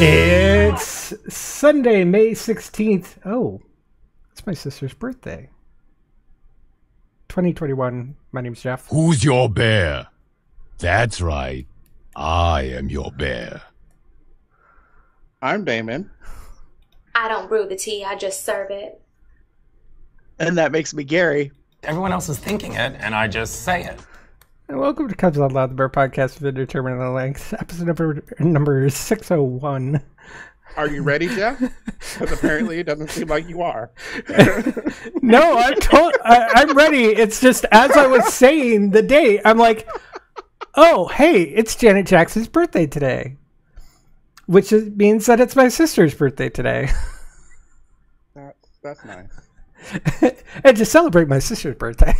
It's Sunday, May 16th. Oh, it's my sister's birthday. 2021. My name's Jeff. Who's your bear? That's right. I am your bear. I'm Damon. I don't brew the tea, I just serve it. And that makes me Gary. Everyone else is thinking it, and I just say it. And welcome to Cubs Out Loud, the Bear Podcast of Indeterminate Length, episode number, number 601. Are you ready, Jeff? Because apparently it doesn't seem like you are. no, I'm told, I, I'm ready. It's just as I was saying the date, I'm like, oh, hey, it's Janet Jackson's birthday today, which is, means that it's my sister's birthday today. That, that's nice. and to celebrate my sister's birthday.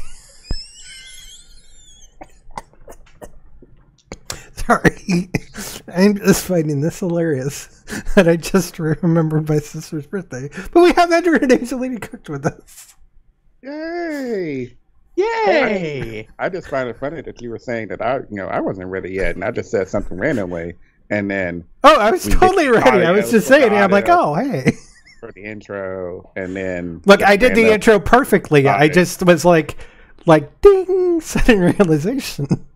Sorry, I'm just finding this hilarious that I just remembered my sister's birthday. But we have Edward Angelini-Cooke with us. Yay! Yay! I just find it funny that you were saying that I, you know, I wasn't ready yet, and I just said something randomly, and then Oh, I was totally ready. I was just saying. I'm like, oh, hey. for the intro, and then Look, I did the intro perfectly. I just was like, like, ding, sudden realization.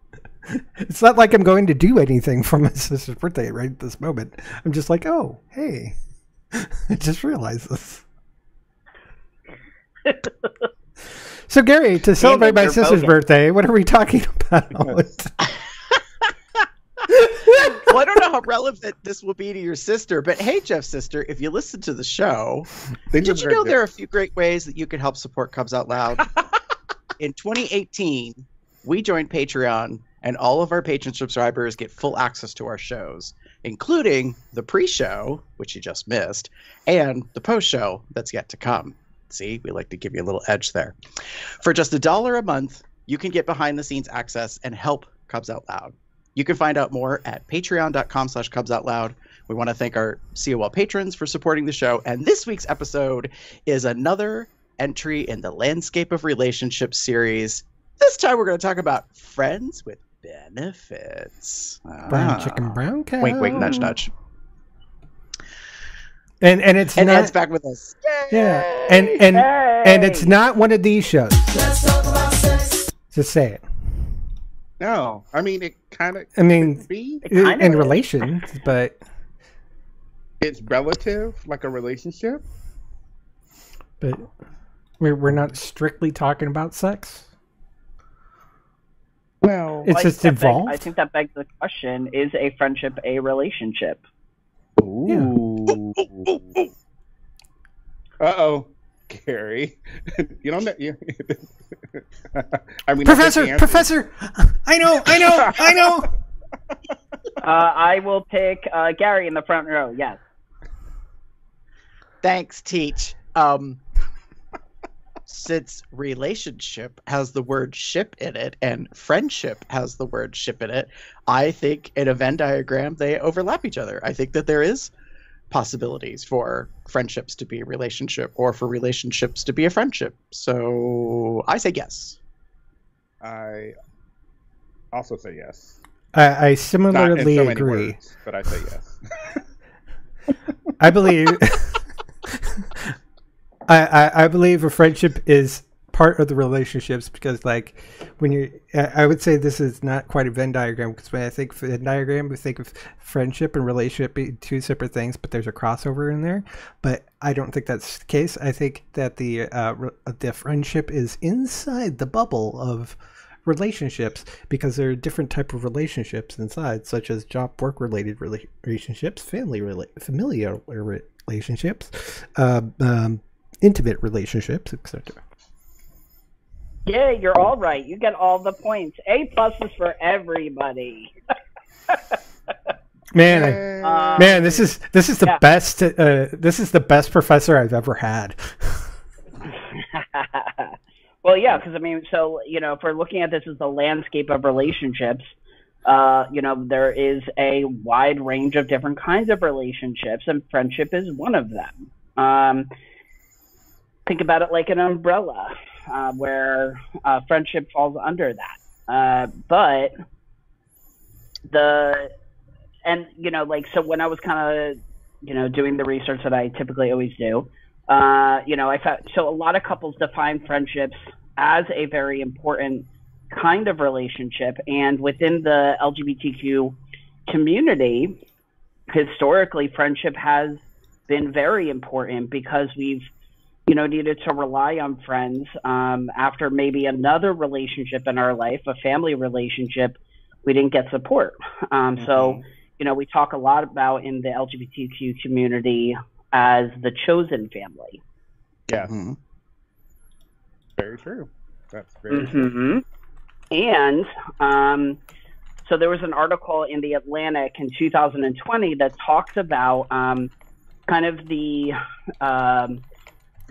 It's not like I'm going to do anything for my sister's birthday right at this moment. I'm just like, oh, hey, I just realized this. so, Gary, to celebrate my sister's bogus. birthday, what are we talking about? well, I don't know how relevant this will be to your sister, but hey, Jeff's sister, if you listen to the show, Things did you very know there are a few great ways that you can help support Cubs Out Loud? In 2018, we joined Patreon, and all of our patron subscribers get full access to our shows, including the pre show, which you just missed, and the post show that's yet to come. See, we like to give you a little edge there. For just a dollar a month, you can get behind the scenes access and help Cubs Out Loud. You can find out more at patreon.com slash Cubs Out Loud. We want to thank our COL patrons for supporting the show. And this week's episode is another entry in the Landscape of Relationships series. This time we're going to talk about friends with benefits. brown Ah. chicken, brown cow. Wink, wink, nudge, nudge. And and it's And not, Ed's back with us. yeah, and and and it's not one of these shows. Just say it. No, I mean it kind of I mean, be. in, in relations, but It's relative, like a relationship. but we're we're not strictly talking about sex. Well, It's I just think that beg- I think that begs the question: Is a friendship a relationship? ooh. Uh oh, Gary. you don't know. You, I mean, Professor, Professor, I know, I know, I know. Uh, I will pick uh, Gary in the front row. Yes. Thanks, Teach. Um, since relationship has the word ship in it and friendship has the word ship in it, I think in a Venn diagram they overlap each other. I think that there is possibilities for friendships to be a relationship or for relationships to be a friendship. So I say yes. I also say yes. I, I Not in similarly so many agree. words, but I say yes. I believe. I, I I believe a friendship is part of the relationships because like when you I would say this is not quite a Venn diagram because when I think Venn diagram we think of friendship and relationship being two separate things but there's a crossover in there. But I don't think that's the case. I think that the uh, the friendship is inside the bubble of relationships because there are different type of relationships inside such as job work related relationships family rela- familiar relationships uh, um, intimate relationships etc Yeah, you're all right. You get all the points. A pluses for everybody. man I, Yay. Uh, man this is this is the yeah. best uh, this is the best professor i've ever had well, yeah, because I mean, so you know, if we're looking at this as the landscape of relationships, uh, you know, there is a wide range of different kinds of relationships, and friendship is one of them. Um, think about it like an umbrella, uh, where uh, friendship falls under that. Uh, but the and you know, like so, when I was kind of you know, doing the research that I typically always do, uh, you know, I found so a lot of couples define friendships as a very important kind of relationship, and within the LGBTQ community, historically, friendship has been very important because we've you know needed to rely on friends um, after maybe another relationship in our life a family relationship we didn't get support um, so you know we talk a lot about in the lgbtq community as the chosen family Yes. Mhm. Very true. That's very true. hmm And um, so there was an article in the Atlantic in 2020 that talks about um, kind of the um,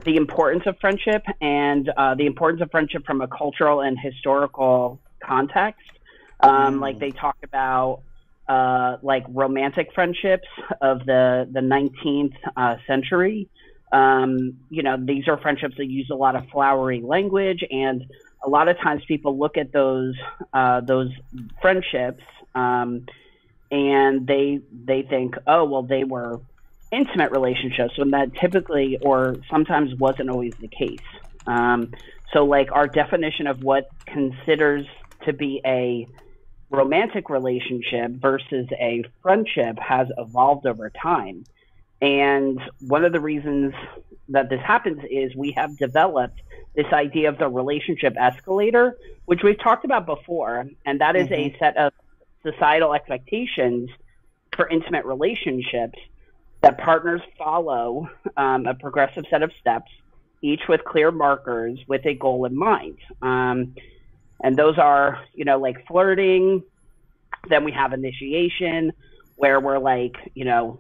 the importance of friendship and uh, the importance of friendship from a cultural and historical context. Um, Like they talk about uh, like romantic friendships of the the 19th uh, century. Um, you know, these are friendships that use a lot of flowery language, and a lot of times people look at those uh, those friendships um, and they they think, oh well, they were intimate relationships when that typically or sometimes wasn't always the case. Um, so, like our definition of what considers to be a romantic relationship versus a friendship has evolved over time. And one of the reasons that this happens is we have developed this idea of the relationship escalator, which we've talked about before, and that is a set of societal expectations for intimate relationships that partners follow um, a progressive set of steps, each with clear markers with a goal in mind. Um, and those are, you know, like flirting. Then we have initiation, where we're like, you know,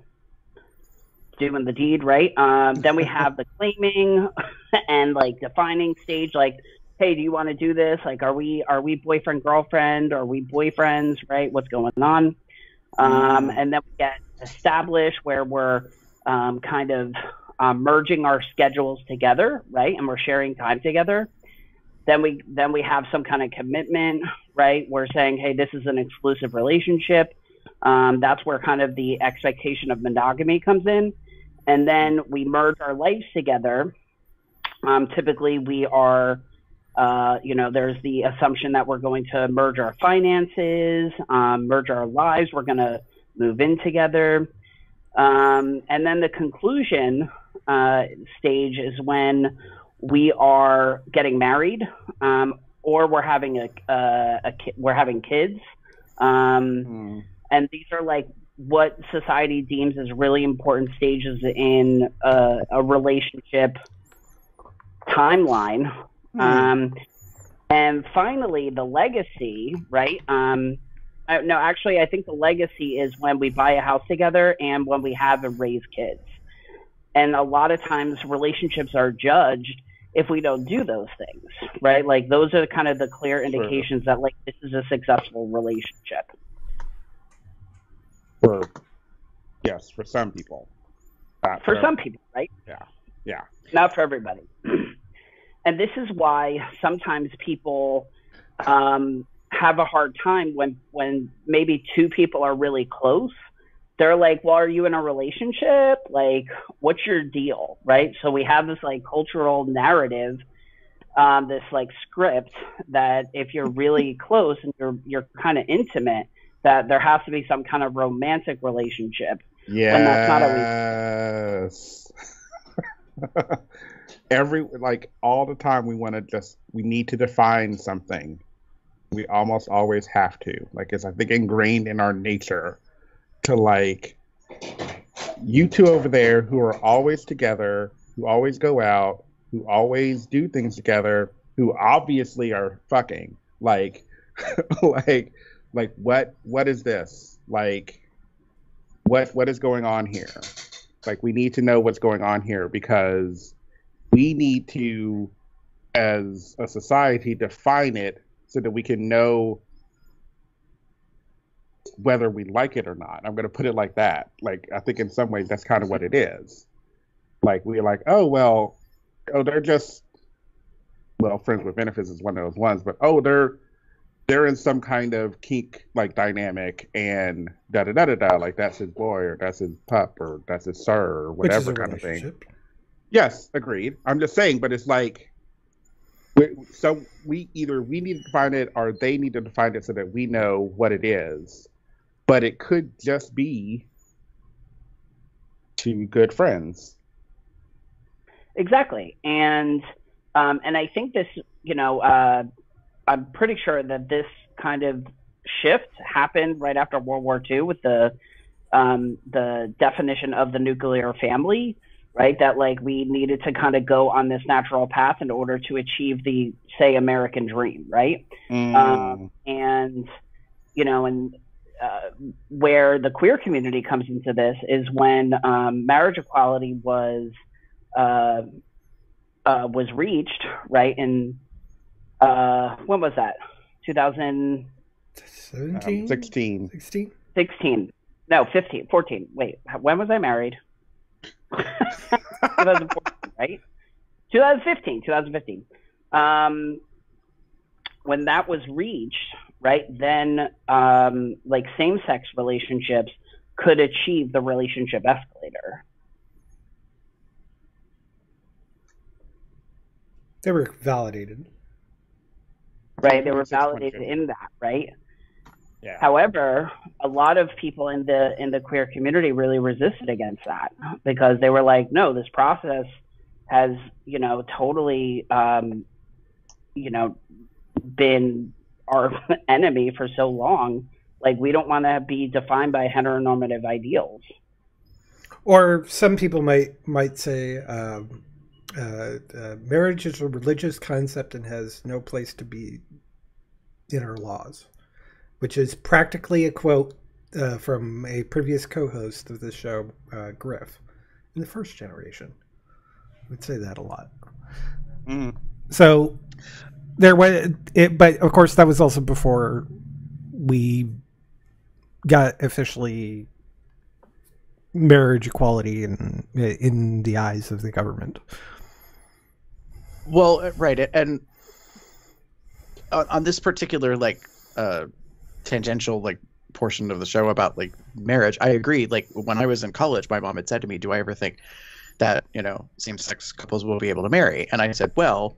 doing the deed, right? Um, then we have the claiming and like defining stage, like, hey, do you want to do this? Like, are we are we boyfriend girlfriend? Are we boyfriends? Right? What's going on? Um, and then we get established where we're um, kind of um, merging our schedules together, right? And we're sharing time together. Then we then we have some kind of commitment, right? We're saying, hey, this is an exclusive relationship. Um, that's where kind of the expectation of monogamy comes in. And then we merge our lives together. Um, typically, we are, uh, you know, there's the assumption that we're going to merge our finances, um, merge our lives. We're going to move in together. Um, and then the conclusion uh, stage is when we are getting married um, or we're having a, a, a ki- we're having kids. Um, and these are like what society deems as really important stages in a, a relationship timeline. Um, and finally, the legacy, right? Um, uh, no, actually, I think the legacy is when we buy a house together and when we have and raise kids. And a lot of times, relationships are judged if we don't do those things, right? Like those are kind of the clear indications that like this is a successful relationship. For yes, for some people. Not for some people, right? Yeah. Yeah. Not for everybody. and this is why sometimes people um, have a hard time when when maybe two people are really close. They're like, "Well, are you in a relationship? Like, what's your deal?" Right? So we have this like cultural narrative, um, this like script that if you're really close and you're you're kind of intimate, that there has to be some kind of romantic relationship. Yes. When that's not always Every like all the time we want to just we need to define something. We almost always have to. Like it's I think ingrained in our nature to like you two over there who are always together, who always go out, who always do things together, who obviously are fucking. Like like like what what is this? Like what what is going on here? Like we need to know what's going on here because we need to as a society define it so that we can know whether we like it or not. I'm going to put it like that. Like I think in some ways that's kind of what it is. Like we're like, oh well, oh they're just well friends with benefits is one of those ones, but oh they're they're in some kind of kink like dynamic and da da da da da like that's his boy or that's his pup or that's his sir or whatever kind of thing. Yes, agreed. I'm just saying, but it's like, so we either we need to define it or they need to define it so that we know what it is. But it could just be two good friends. Exactly, and um, and I think this, you know, uh, I'm pretty sure that this kind of shift happened right after World War II with the um, the definition of the nuclear family, right? That like we needed to kind of go on this natural path in order to achieve the say American dream, right? Um, and you know, and uh, where the queer community comes into this is when um, marriage equality was uh, uh, was reached, right? In uh, when was that? 2016, Seventeen, um, 16. 16? no, 15, 14. Wait, when was I married? 2014, right? 2015, 2015. Um, when that was reached, right, then um, like same-sex relationships could achieve the relationship escalator. They were validated. right? They were validated in that, right? Yeah. However, a lot of people in the in the queer community really resisted against that because they were like, no, this process has, you know, totally, um, you know, been our enemy for so long. Like, we don't want to be defined by heteronormative ideals. Or some people might might say um, uh, uh, marriage is a religious concept and has no place to be in our laws, which is practically a quote uh, from a previous co-host of the show, uh, Griff, in the first generation. I would say that a lot. Mm. So there was it, but of course that was also before we got officially marriage equality in in the eyes of the government. Well, uh, right, and on, on this particular like uh, tangential like portion of the show about like marriage, I agree. Like when I was in college, my mom had said to me, "Do I ever think that you know same-sex couples will be able to marry?" And I said, "Well."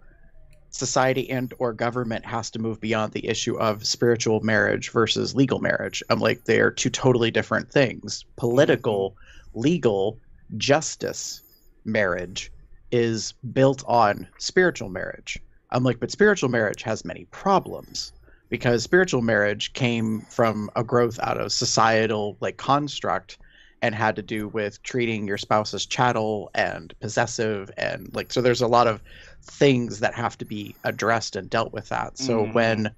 society and or government has to move beyond the issue of spiritual marriage versus legal marriage i'm like they are two totally different things political legal justice marriage is built on spiritual marriage. I'm like, but spiritual marriage has many problems because spiritual marriage came from a growth out of societal like construct and had to do with treating your spouse as chattel and possessive and like so there's a lot of things that have to be addressed and dealt with that. So Mhm. when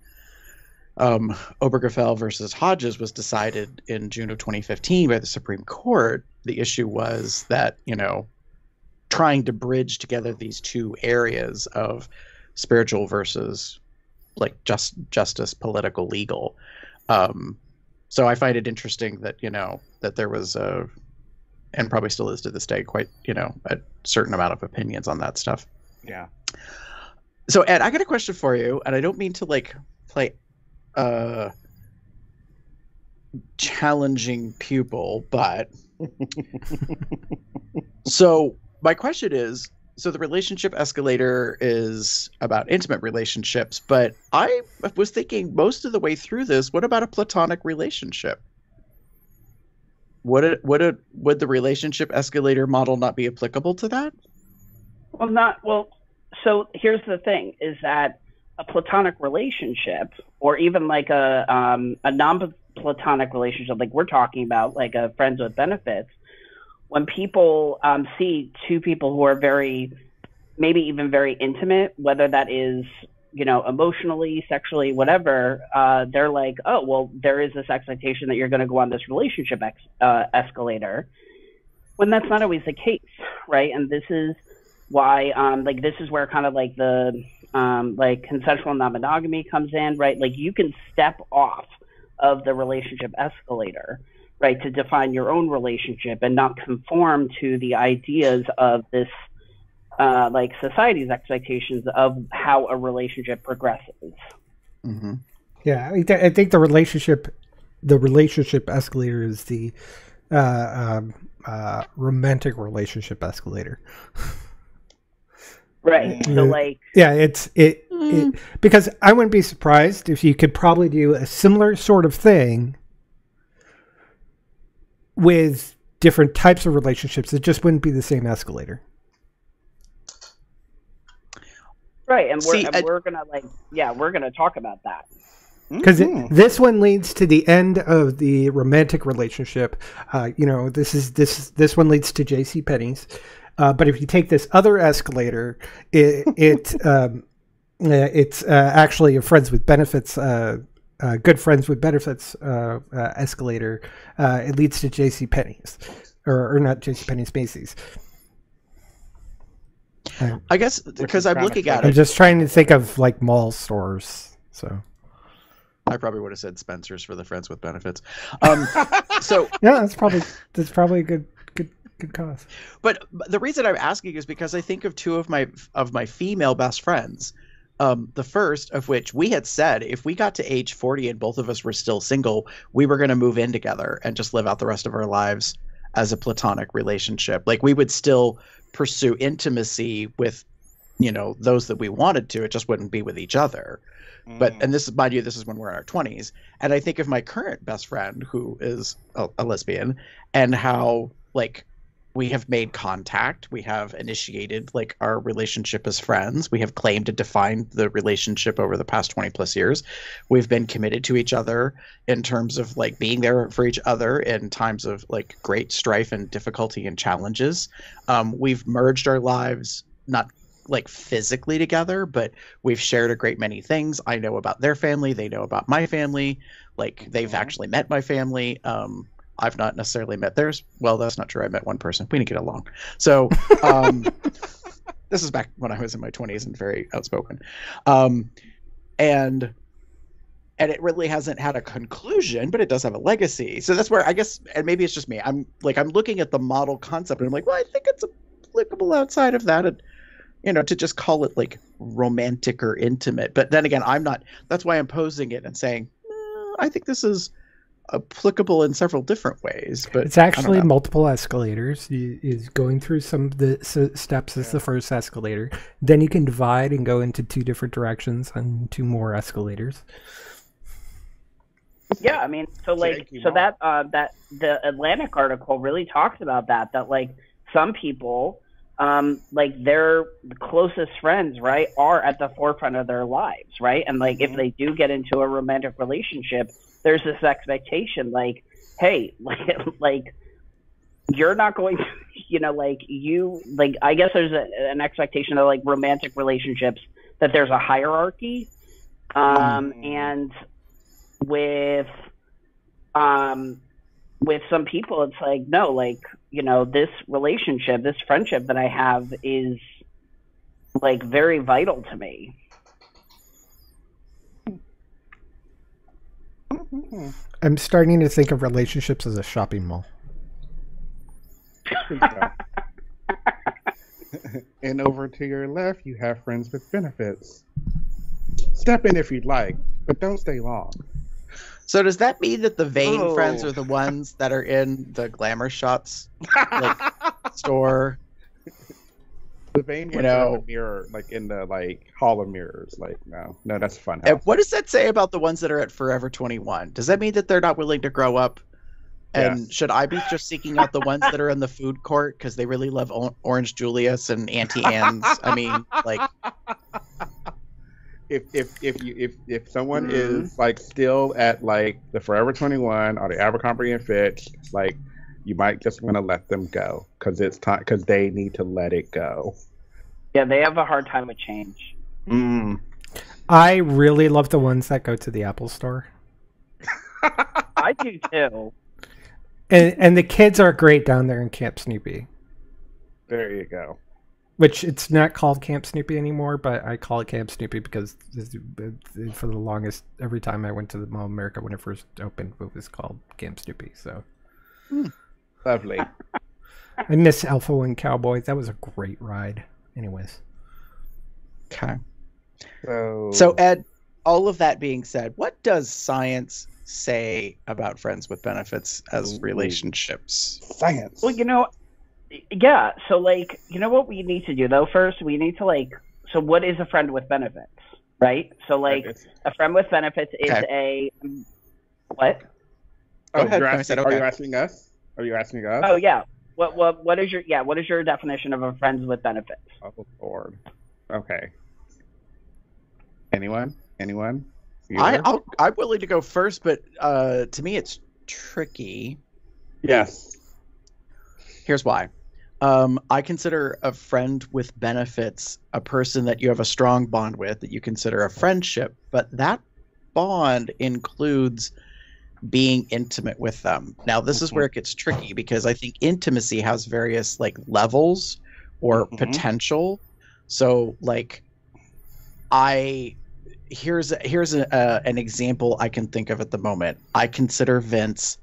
um, Obergefell versus Hodges was decided in June of 2015 by the Supreme Court, the issue was that, you know, trying to bridge together these two areas of spiritual versus like just justice, political, legal. Um, so I find it interesting that, you know, that there was a, and probably still is to this day, quite, you know, a certain amount of opinions on that stuff. Yeah. So Ed, I got a question for you, and I don't mean to like play uh challenging pupil, but so my question is so the relationship escalator is about intimate relationships, but I was thinking most of the way through this, what about a platonic relationship? Would it would it would the relationship escalator model not be applicable to that? Well, not well. So here's the thing: is that a platonic relationship, or even like a um, a non-platonic relationship, like we're talking about, like a friends with benefits, when people um, see two people who are very, maybe even very intimate, whether that is you know emotionally, sexually, whatever, uh, they're like, oh well, there is this expectation that you're going to go on this relationship ex- uh, escalator, when that's not always the case, right? And this is why um like this is where kind of like the um like consensual non-monogamy comes in right like you can step off of the relationship escalator right to define your own relationship and not conform to the ideas of this uh like society's expectations of how a relationship progresses Mm-hmm. Yeah, I, th- I think the relationship, the relationship escalator is the uh, um, uh, romantic relationship escalator. Right. So Yeah. like Yeah, it's it, it because I wouldn't be surprised if you could probably do a similar sort of thing with different types of relationships. It just wouldn't be the same escalator. right, and we're See, and I- we're gonna like yeah, we're gonna talk about that. because Mhm. this one leads to the end of the romantic relationship. Uh, you know, this is this this one leads to J.C. Penney's. Uh, but if you take this other escalator, it, it um, uh, it's uh, actually a friends with benefits, uh, good friends with benefits uh, uh, escalator. Uh, it leads to J.C. Penney's, or, or not J.C. Penney's, Macy's. I guess because I'm looking at I'm it, just trying to think of like mall stores. So I probably would have said Spencer's for the friends with benefits. Um, so, yeah, that's probably that's probably a good good good cause. but the reason I'm asking is because I think of two of my of my female best friends. Um, the first of which we had said if we got to age 40 and both of us were still single, we were going to move in together and just live out the rest of our lives as a platonic relationship. Like we would still pursue intimacy with, you know, those that we wanted to. It just wouldn't be with each other. but Mm. and this is mind you this is when we're in our 20s and i think of my current best friend who is a, a lesbian and how like we have made contact we have initiated like our relationship as friends we have claimed to define the relationship over the past 20 plus years we've been committed to each other in terms of like being there for each other in times of like great strife and difficulty and challenges um, we've merged our lives not like physically together, but we've shared a great many things. I know about their family, they know about my family. Like they've actually met my family. Um, I've not necessarily met theirs. Well, that's not true. I met one person. We didn't get along. So um, this is back when I was in my 20s and very outspoken. Um, and and it really hasn't had a conclusion, but it does have a legacy. So that's where I guess, and maybe it's just me. I'm like I'm looking at the model concept, and I'm like, well, I think it's applicable outside of that, and you know, to just call it like romantic or intimate. But then again, I'm not. That's why I'm posing it and saying, "Eh, I think this is applicable in several different ways. But It's actually multiple escalators. You, is going through some of the s- steps is the first escalator. Then you can divide and go into two different directions on two more escalators. Yeah, I mean, so like, Thank so Mom. that uh, that the Atlantic article really talks about that. That like some people, um, like their closest friends, right, are at the forefront of their lives, right, and like if they do get into a romantic relationship, there's this expectation, like, hey, like, like you're not going to, you know, like you, like I guess there's a, an expectation of like romantic relationships that there's a hierarchy, um, Mm. and with um with some people it's like no like you know this relationship this friendship that i have is like very vital to me I'm starting to think of relationships as a shopping mall. and over to your left, you have friends with benefits. Step in if you'd like, but don't stay long. So does that mean that the vain Oh. friends are the ones that are in the glamour shots like store? The vein You are in know- the mirror, like in the like hall of mirrors. Like no, no, that's fun. And what does that say about the ones that are at Forever 21? Does that mean that they're not willing to grow up? And Yes. should I be just seeking out the ones that are in the food court because they really love o- Orange Julius and Auntie Anne's? I mean, like, if if if you if if someone Mhm. is like still at like the Forever Twenty One or the Abercrombie and Fitch, like you might just want to let them go because it's time because they need to let it go. yeah they have a hard time with change Mm. I really love the ones that go to the Apple store. i do too And and the kids are great down there in Camp Snoopy. There you go. Which it's not called Camp Snoopy anymore, but I call it Camp Snoopy because this- for the longest, every time I went to the Mall of America when it first opened, it was called Camp Snoopy. So Lovely. I miss Alpha One Cowboy. That was a great ride. Anyways, okay. So So, Ed, all of that being said, what does science say about friends with benefits as relationships? Science. Well, you know, yeah. So, like, you know what we need to do though? First, we need to like. So, what is a friend with benefits? Right. So, like, a friend with benefits is Okay. a what? oh, Go ahead. you're asking, said Are you asking us? Are you asking us? Oh yeah. What what what is your yeah? What is your definition of a friends with benefits? Oh, Lord. Okay. Anyone? Anyone? I I'll, I'm willing to go first, but uh, to me, it's tricky. yes. Here's why. Um, I consider a friend with benefits a person that you have a strong bond with, that you consider a friendship, but that bond includes being intimate with them. Now, this is where it gets tricky because I think intimacy has various like levels or Mhm. potential. So, like, I here's here's a, uh, an example I can think of at the moment. I consider Vince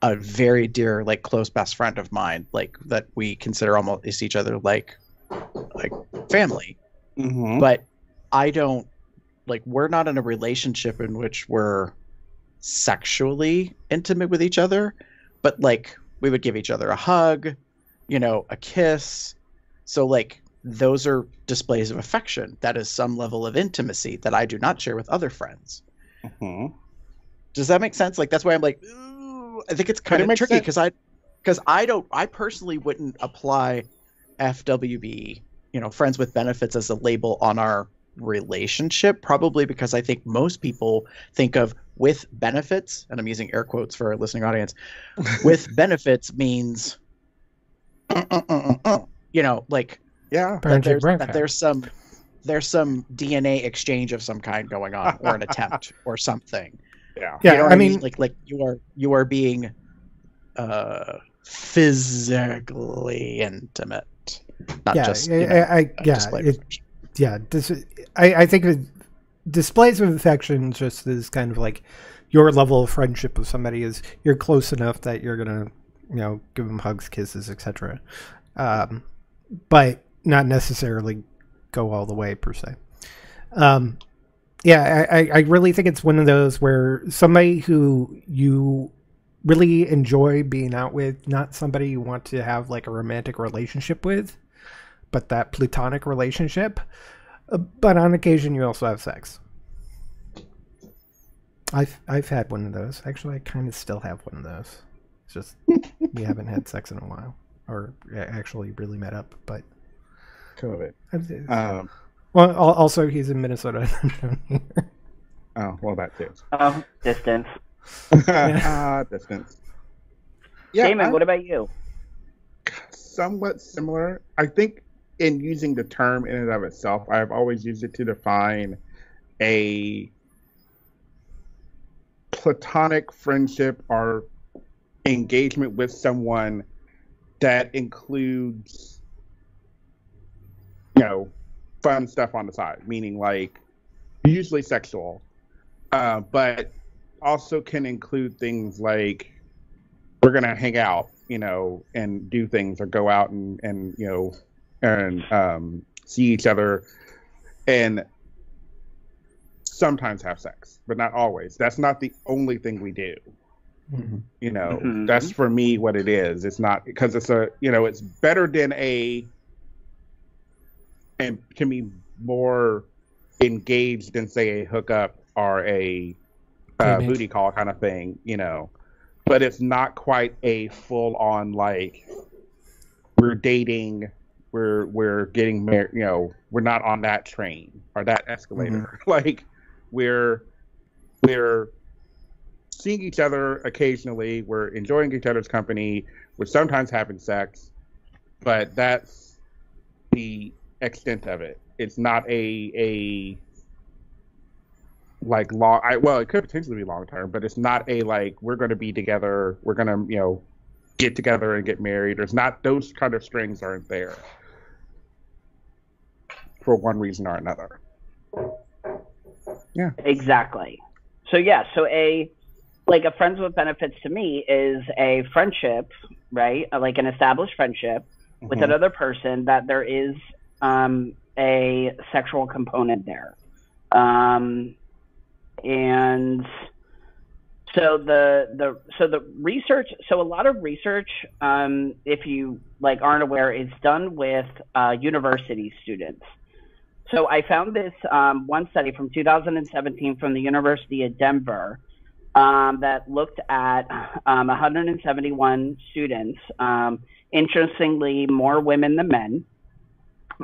a very dear, like close best friend of mine, like that we consider almost each other like like family. Mm-hmm. But I don't like we're not in a relationship in which we're sexually intimate with each other, but like we would give each other a hug, you know, a kiss. So like those are displays of affection. That is some level of intimacy that I do not share with other friends. hmm Does that make sense? Like that's why I'm like, "Ooh," I think it's kind of tricky because I, because I don't, I personally wouldn't apply FWB, you know, friends with benefits as a label on our relationship. Probably because I think most people think of with benefits, and I'm using air quotes for our listening audience. With benefits means, you know, like Yeah. that there's, that there's some there's some DNA exchange of some kind going on, or an attempt, or something. Yeah. Yeah, You know what I mean, like like you are you are being uh physically intimate, not yeah, just I, you know, I, I- a yeah, display of it, affection. Yeah. This, I, I think it, displays of affection just is kind of like your level of friendship with somebody is you're close enough that you're gonna, you know, give them hugs, kisses, etc. Um, but not necessarily go all the way per se. Um, yeah, I, I- I really think it's one of those where somebody who you really enjoy being out with, not somebody you want to have like a romantic relationship with, but that platonic relationship. Uh, But on occasion, you also have sex. I've I've had one of those. Actually, I kind of still have one of those. It's just we haven't had sex in a while, or actually really met up. But COVID. Um. well, also he's in Minnesota. I'm down here. Oh, well, that too. Oh, distance. Ah, distance. Yeah, Damon, I'm what about you? somewhat similar. I think in using the term in and of itself, I've always used it to define a platonic friendship or engagement with someone that includes, you know, fun stuff on the side, meaning like usually sexual, uh, but also can include things like we're gonna hang out, you know, and do things or go out and and you know and um, see each other and sometimes have sex, but not always. That's not the only thing we do. You know, Mhm. that's for me what it is. It's not because it's a you know it's better than a and to me more engaged than say a hookup or a uh, booty call kind of thing. You know, but it's not quite a full on like we're dating we're we're getting married you know we're not on that train or that escalator. Mm-hmm. Like we're we're seeing each other occasionally we're enjoying each other's company we're sometimes having sex but that's the extent of it. It's not a a like long I, well it could potentially be long term but it's not a like we're going to be together we're going to you know get together and get married. There's not those kind of strings aren't there for one reason or another Yeah. Exactly. So yeah, so a like a friends with benefits to me is a friendship, right? Uh, Like an established friendship with Mhm. another person that there is um, a sexual component there. Um, and so the the so the research so a lot of research um, if you like aren't aware is done with uh, university students so i found this um, one study from 2017 from the university of denver um, that looked at um, 171 students um, interestingly more women than men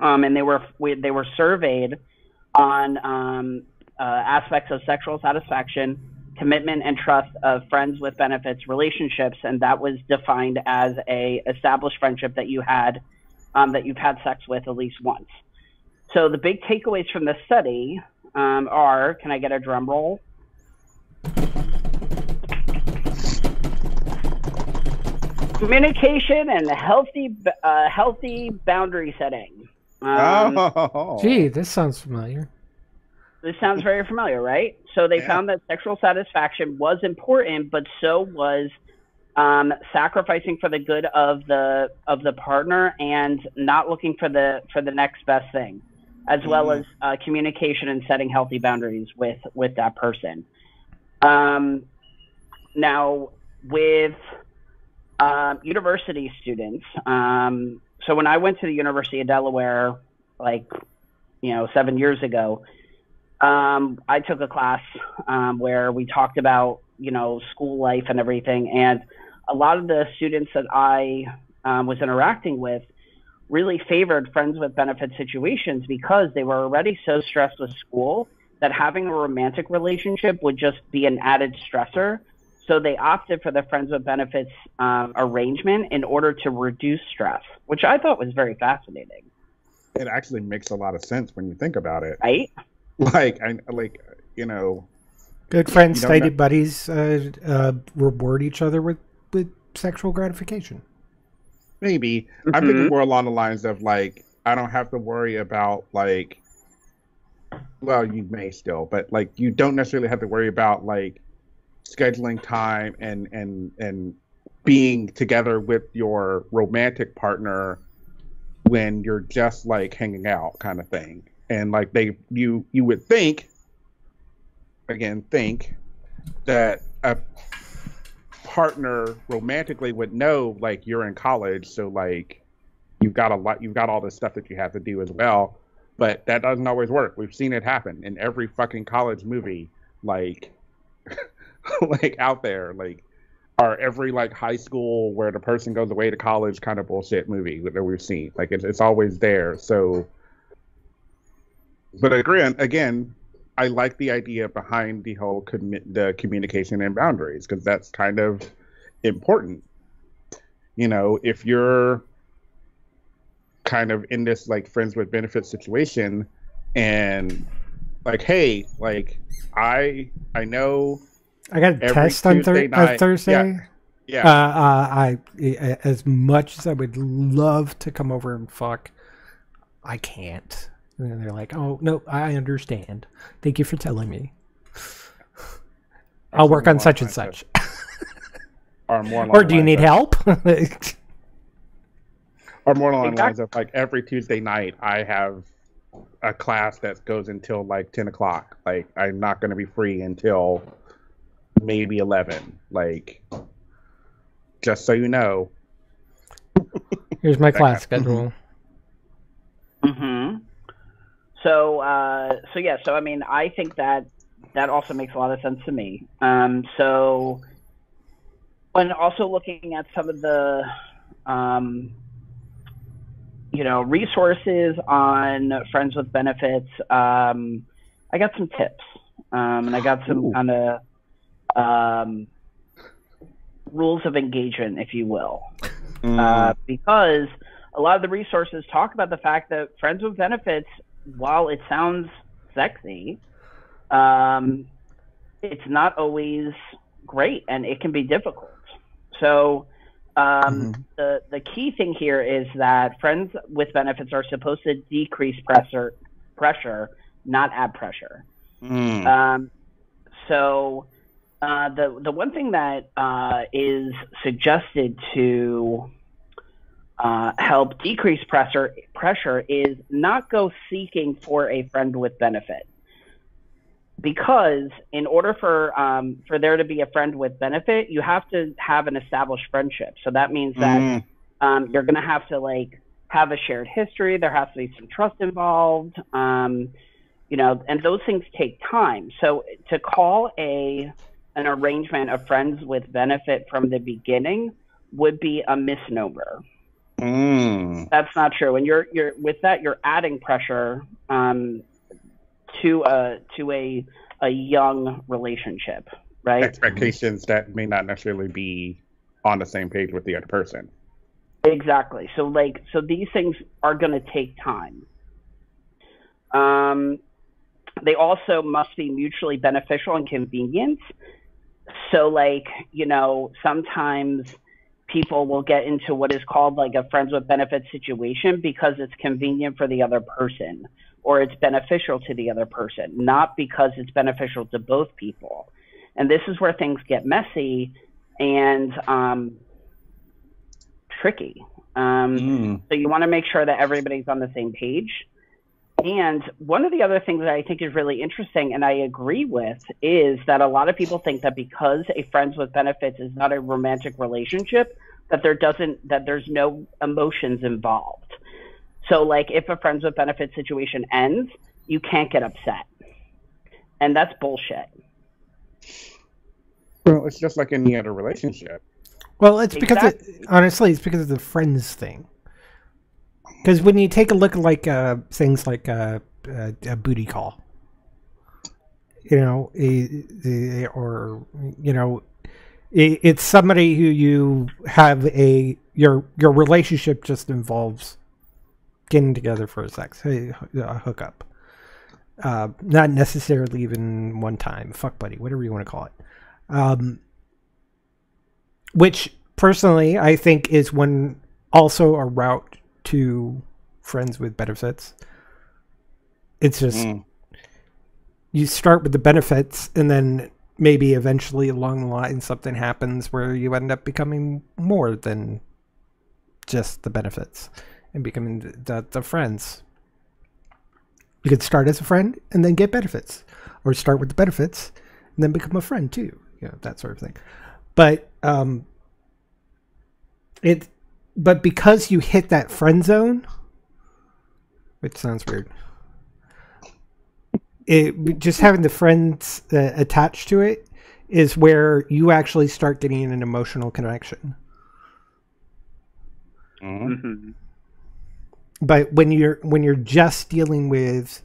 um, and they were we, they were surveyed on uh, aspects of sexual satisfaction commitment and trust of friends with benefits relationships, and that was defined as a established friendship that you had um, that you've had sex with at least once. So the big takeaways from this study um, are: Can I get a drum roll? Communication and healthy, uh, healthy boundary setting. Um, oh, Gee, this sounds familiar. This sounds very familiar, right? So they Yeah. found that sexual satisfaction was important, but so was um, sacrificing for the good of the of the partner and not looking for the for the next best thing, as well as uh, communication and setting healthy boundaries with with that person. Um, now, with um, university students, um, so when I went to the University of Delaware, like you know, seven years ago, um, I took a class um, where we talked about you know school life and everything, and a lot of the students that I um, was interacting with really favored friends with benefit situations because they were already so stressed with school that having a romantic relationship would just be an added stressor. So they opted for the friends with benefits um, arrangement in order to reduce stress, which I thought was very fascinating. it actually makes a lot of sense when you think about it. Right? Like, I like you know, Good friends, You don't stated buddies, uh, uh, reward each other with, with sexual gratification. Maybe I'm Mhm. thinking more along the lines of like I don't have to worry about like. Well, you may still, but like you don't necessarily have to worry about like scheduling time and and and being together with your romantic partner when you're just like hanging out kind of thing and like they you you would think again think that a partner romantically would know like you're in college so like you've got a lot you've got all this stuff that you have to do as well. But that doesn't always work. We've seen it happen in every fucking college movie like like out there. Like or every like high school where the person goes away to college kind of bullshit movie that we've seen. Like it's, it's always there. So but again again i like the idea behind the whole the communication and boundaries because that's kind of important you know if you're kind of in this like friends with benefits situation and like hey like i i know I got a test on thir- Tuesday uh. Thursday. yeah Uh, uh, I as much as I would love to come over and fuck, I can't. And then they're like, "Oh no, I understand. Thank you for telling me. I'll work on such and such." or more or do you need help? or more along the lines of like every Tuesday night I have a class that goes until like ten o'clock. Like I'm not going to be free until maybe eleven. Like just so you know. Here's my class kind- schedule. hmm So, uh, so yeah. So, I mean, I think that that also makes a lot of sense to me. Um, so, and also looking at some of the, um, you know, resources on friends with benefits, um, I got some tips, um, and I got some kind of um, rules of engagement, if you will uh, because a lot of the resources talk about the fact that friends with benefits, while it sounds sexy, um, it's not always great and it can be difficult. So, um, the the key thing here is that friends with benefits are supposed to decrease pressure pressure, not add pressure. Mm. Um, so uh, the the one thing that uh, is suggested to uh, help decrease pressure pressure is not go seeking for a friend with benefit. because in order for um, for there to be a friend with benefit, you have to have an established friendship. So that means that Mm. um, you're going to have to like have a shared history. There has to be some trust involved. Um, you know, and those things take time. So to call a an arrangement of friends with benefit from the beginning would be a misnomer. Mm. That's not true. And you're you're with that you're adding pressure um, to a to a a young relationship, right? Expectations that may not necessarily be on the same page with the other person. Exactly. So like so these things are going to take time. Um they also must be mutually beneficial and convenient. So like, you know, sometimes people will get into what is called like a friends with benefits situation because it's convenient for the other person or it's beneficial to the other person, not because it's beneficial to both people. And this is where things get messy and um, tricky. Um, Mm. so you want to make sure that everybody's on the same page. And one of the other things that I think is really interesting, and I agree with, is that a lot of people think that because a friends with benefits is not a romantic relationship, that there doesn't that there's no emotions involved. So like if a friends with benefits situation ends, you can't get upset. And that's bullshit. Well, it's just like any other relationship. Well, it's because it, honestly, it's because of the friends thing. Because when you take a look at like uh, things like uh, uh, a booty call, you know, or you know, it's somebody who you have a your your relationship just involves getting together for a sex a, a hookup, uh, not necessarily even one time fuck buddy, whatever you want to call it. Um, which personally I think is one also a route to friends with benefits. It's just Mm. you start with the benefits and then maybe eventually along the line something happens where you end up becoming more than just the benefits and becoming the, the, the friends. You could start as a friend and then get benefits, or start with the benefits and then become a friend too. You know that sort of thing. But um, it, but because you hit that friend zone, which sounds weird, it just having the friends uh, attached to it is where you actually start getting an emotional connection. Mm. Mm-hmm. but when you're when you're just dealing with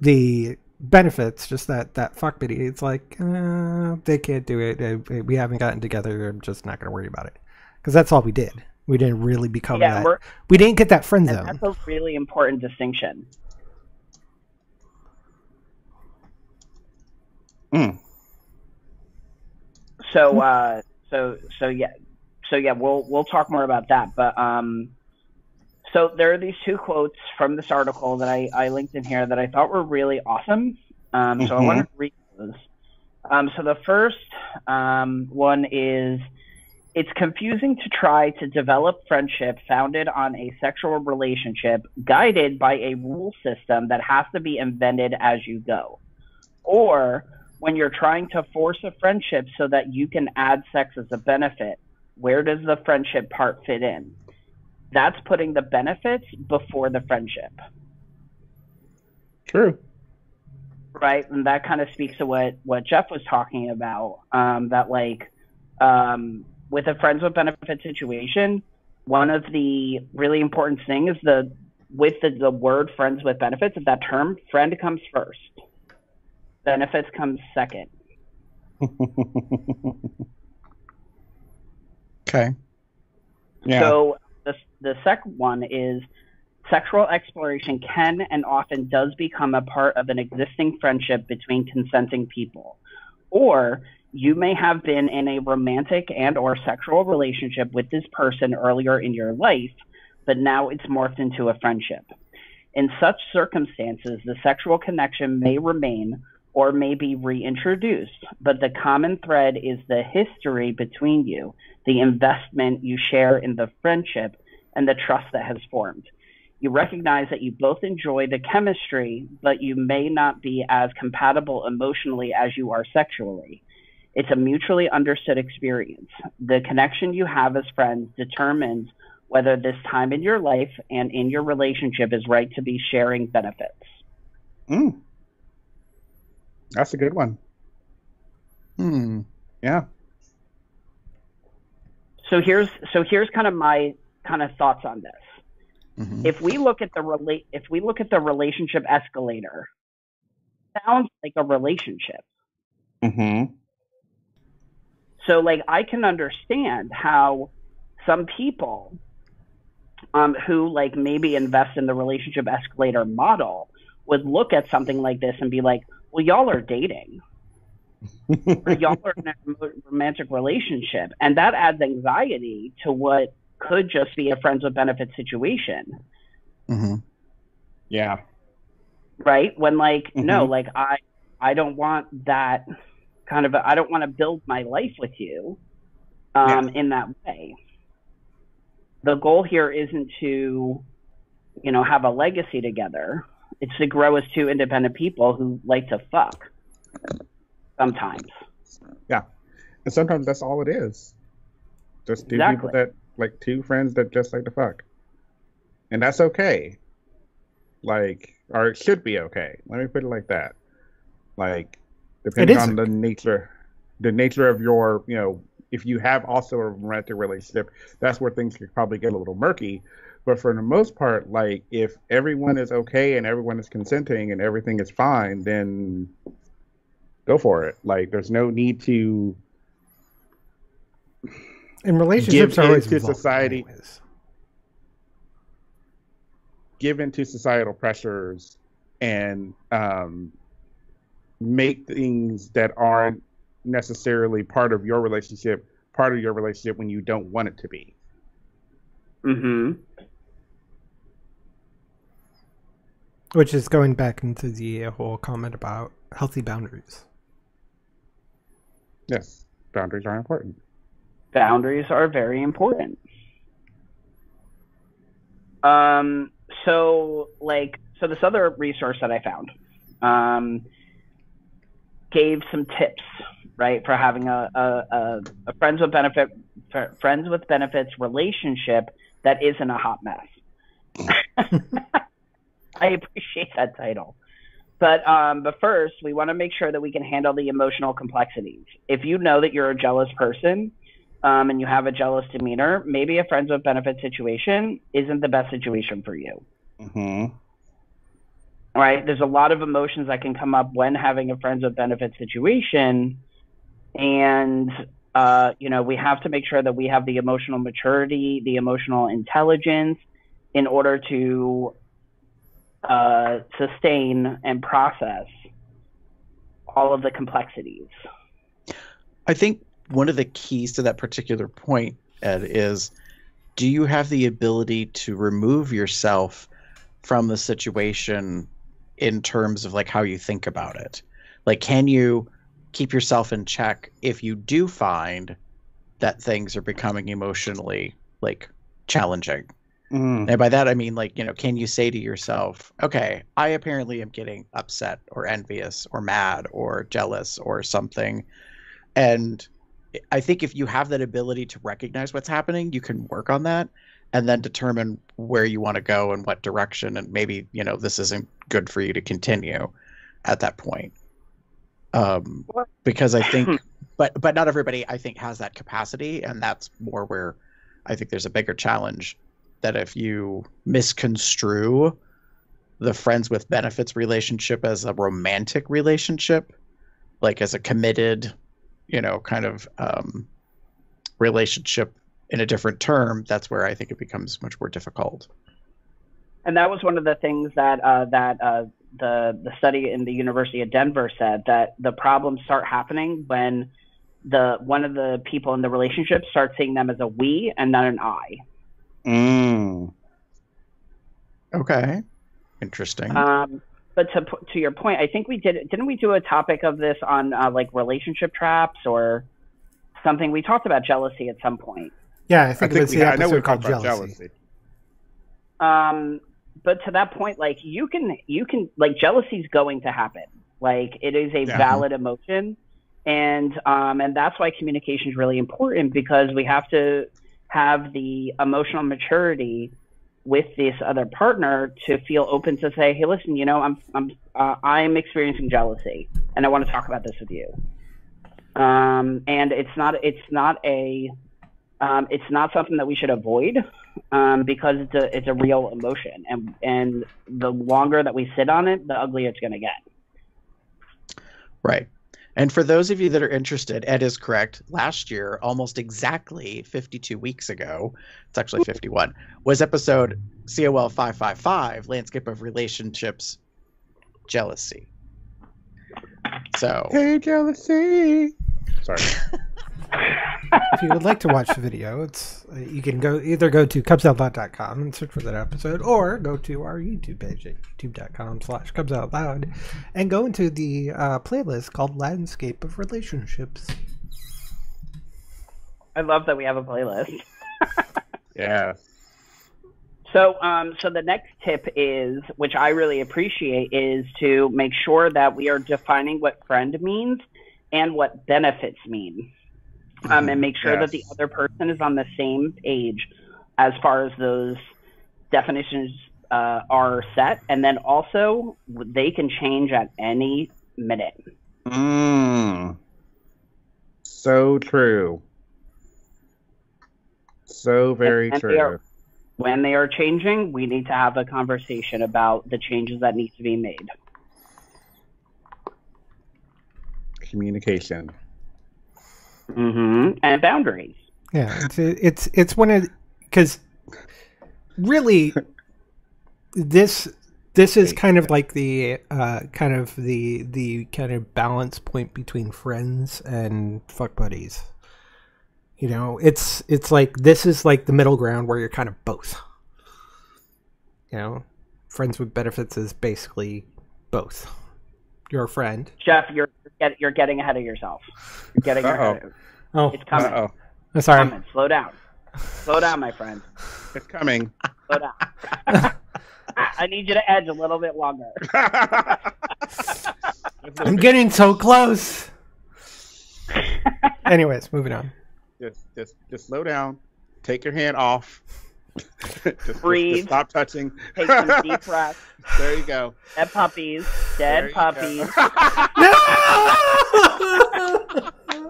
the benefits just that that fuck bitty it's like uh, they can't do it uh, we haven't gotten together i'm just not going to worry about it because that's all we did we didn't really become Yeah, that we're, we didn't get that friend zone that's a really important distinction. Mm. So uh, so so yeah so yeah we'll we'll talk more about that. But um, so there are these two quotes from this article that I, I linked in here that I thought were really awesome. Um, so I Mhm. wanted to read those. Um, so the first um, one is it's confusing to try to develop friendship founded on a sexual relationship guided by a rule system that has to be invented as you go. Or when you're trying to force a friendship so that you can add sex as a benefit, where does the friendship part fit in? That's putting the benefits before the friendship, True. right? And that kind of speaks to what what Jeff was talking about. Um, that like um, with a friends with benefit situation, one of the really important things is the with the, the word friends with benefits of that term, friend comes first, benefits comes second. Okay. yeah. So the the second one is sexual exploration can and often does become a part of an existing friendship between consenting people, or you may have been in a romantic and or sexual relationship with this person earlier in your life, but now it's morphed into a friendship. In such circumstances, the sexual connection may remain or may be reintroduced, but the common thread is the history between you, the investment you share in the friendship, and the trust that has formed. You recognize that you both enjoy the chemistry, but you may not be as compatible emotionally as you are sexually. It's a mutually understood experience. The connection you have as friends determines whether this time in your life and in your relationship is right to be sharing benefits. Mm. That's a good one. Hmm. Yeah. So here's so here's kind of my kind of thoughts on this. Mhm. If we look at the relate if we look at the relationship escalator, sounds like a relationship. Mm-hmm. So like I can understand how some people um, who like maybe invest in the relationship escalator model would look at something like this and be like, well, y'all are dating. or y'all are in a romantic relationship. And that adds anxiety to what could just be a friends with benefits situation. Mhm. Yeah. right when like no Mhm. like i i don't want that kind of I don't want to build my life with you um in that way the goal here isn't to you know have a legacy together it's to grow as two independent people who like to fuck sometimes Yeah. And sometimes that's all it is. Just two Exactly. people that like two friends that just like to fuck. And that's okay. Like or it should be okay. Let me put it like that. Like depending on the nature the nature of your, you know, if you have also a romantic relationship, that's where things could probably get a little murky. But for the most part, like if everyone is okay and everyone is consenting and everything is fine, then go for it. Like there's no need to And relationships Give are always into society. anyways. give into societal pressures and um, make things that aren't necessarily part of your relationship part of your relationship when you don't want it to be. mm-hmm Which is going back into the whole comment about healthy boundaries. Yes, boundaries are important. boundaries are very important. Um, so like, so this other resource that I found, um, gave some tips, right, for having a, a, a, friends with benefit, friends with benefits relationship that isn't a hot mess. I appreciate that title. But um, but first, we want to make sure that we can handle the emotional complexities. If you know that you're a jealous person, um, and you have a jealous demeanor, maybe a friends with benefits situation isn't the best situation for you. Mm-hmm. Right. There's a lot of emotions that can come up when having a friends with benefits situation. And, uh, you know, we have to make sure that we have the emotional maturity, the emotional intelligence in order to uh, sustain and process all of the complexities. I think one of the keys to that particular point, Ed, is do you have the ability to remove yourself from the situation in terms of like how you think about it? Like, can you keep yourself in check if you do find that things are becoming emotionally like challenging? Mm. And by that I mean like, you know, can you say to yourself, okay, I apparently am getting upset or envious or mad or jealous or something. And I think if you have that ability to recognize what's happening, you can work on that and then determine where you want to go and what direction and maybe, you know, this isn't good for you to continue at that point. Um because I think but but not everybody I think has that capacity and that's more where I think there's a bigger challenge that if you misconstrue the friends with benefits relationship as a romantic relationship, like as a committed, you know, kind of um, relationship in a different term, that's where I think it becomes much more difficult. And that was one of the things that uh, that uh, the the study in the University of Denver said that the problems start happening when the one of the people in the relationship starts seeing them as a we and not an I. Mm. Okay. Interesting. Um, but to to your point, I think we did didn't we do a topic of this on uh, like relationship traps or something? We talked about jealousy at some point. Yeah, I I think, think it's we the I know we episode called talked jealousy. jealousy. Um, but to that point, like you can you can like jealousy is going to happen. Like it is a Yeah. valid emotion, and um and that's why communication is really important because we have to have the emotional maturity with this other partner to feel open to say, hey, listen, you know, I'm I'm uh, I'm experiencing jealousy, and I want to talk about this with you. Um, and it's not it's not a um, it's not something that we should avoid um, because it's a it's a real emotion, and and the longer that we sit on it, the uglier it's going to get. Right. And for those of you that are interested, Ed is correct. Last year, almost exactly 52 weeks ago, it's actually 51, was episode COL 555 Landscape of Relationships Jealousy. So, Hey, jealousy. Sorry. if you would like to watch the video, it's uh, you can go either go to cubsoutloud.com and search for that episode, or go to our YouTube page at youtube.com slash cubsoutloud and go into the uh, playlist called Landscape of Relationships. I love that we have a playlist. Yeah. So, um, so the next tip is, which I really appreciate, is to make sure that we are defining what friend means and what benefits mean, um, and make sure that the other person is on the same page as far as those definitions uh, are set, and then also they can change at any minute. Mm. So true. So very And they true. are- When they are changing, we need to have a conversation about the changes that need to be made. Communication. Hmm And boundaries. Yeah, it's it's it's one of because really this this is kind of like the uh, kind of the the kind of balance point between friends and fuck buddies. You know, it's it's like this is like the middle ground where you're kind of both. You know, friends with benefits is basically both. You're a friend. Jeff, you're get, you're getting ahead of yourself. You're getting ahead. Of, Oh, it's coming. Uh oh. I'm sorry. Coming. Slow down. Slow down, my friend. It's coming. Slow down. I need you to edge a little bit longer. I'm getting so close. Anyways, moving on. just, just, just slow down. Take your hand off. Just, just- just Breathe. stop touching. Take some deep breaths. There you go. Dead puppies. Dead puppies. go.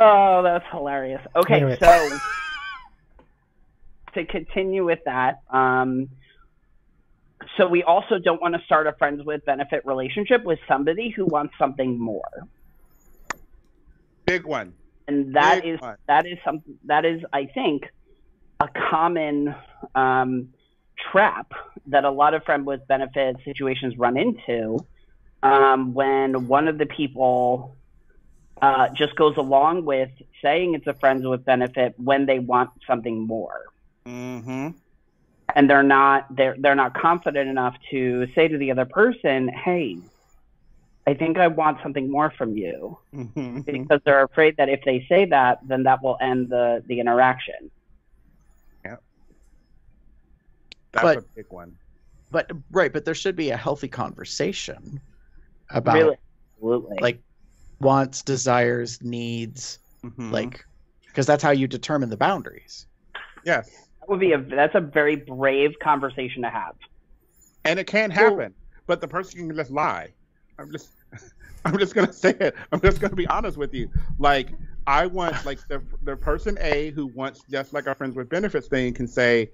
Oh, that's hilarious. Okay, Anyway. so to continue with that, um, so we also don't want to start a friends with benefit relationship with somebody who wants something more, Big one. And that is that is something that is, I think, a common um, trap that a lot of friend with benefit situations run into um, when one of the people uh, just goes along with saying it's a friends with benefit when they want something more Mm-hmm. and they're not they're they're not confident enough to say to the other person hey i think i want something more from you Mm-hmm. because they're afraid that if they say that then that will end the the interaction Yeah. That's But- a big one. but right, but there should be a healthy conversation about really absolutely like wants, desires, needs, Mhm. like because that's how you determine the boundaries. yes, that would be a that's a very brave conversation to have and it can happen, but the person can just lie. I'm just, I'm just gonna say it. I'm just gonna be honest with you. Like I want, like the the person A who wants just like our friends with benefits thing can say,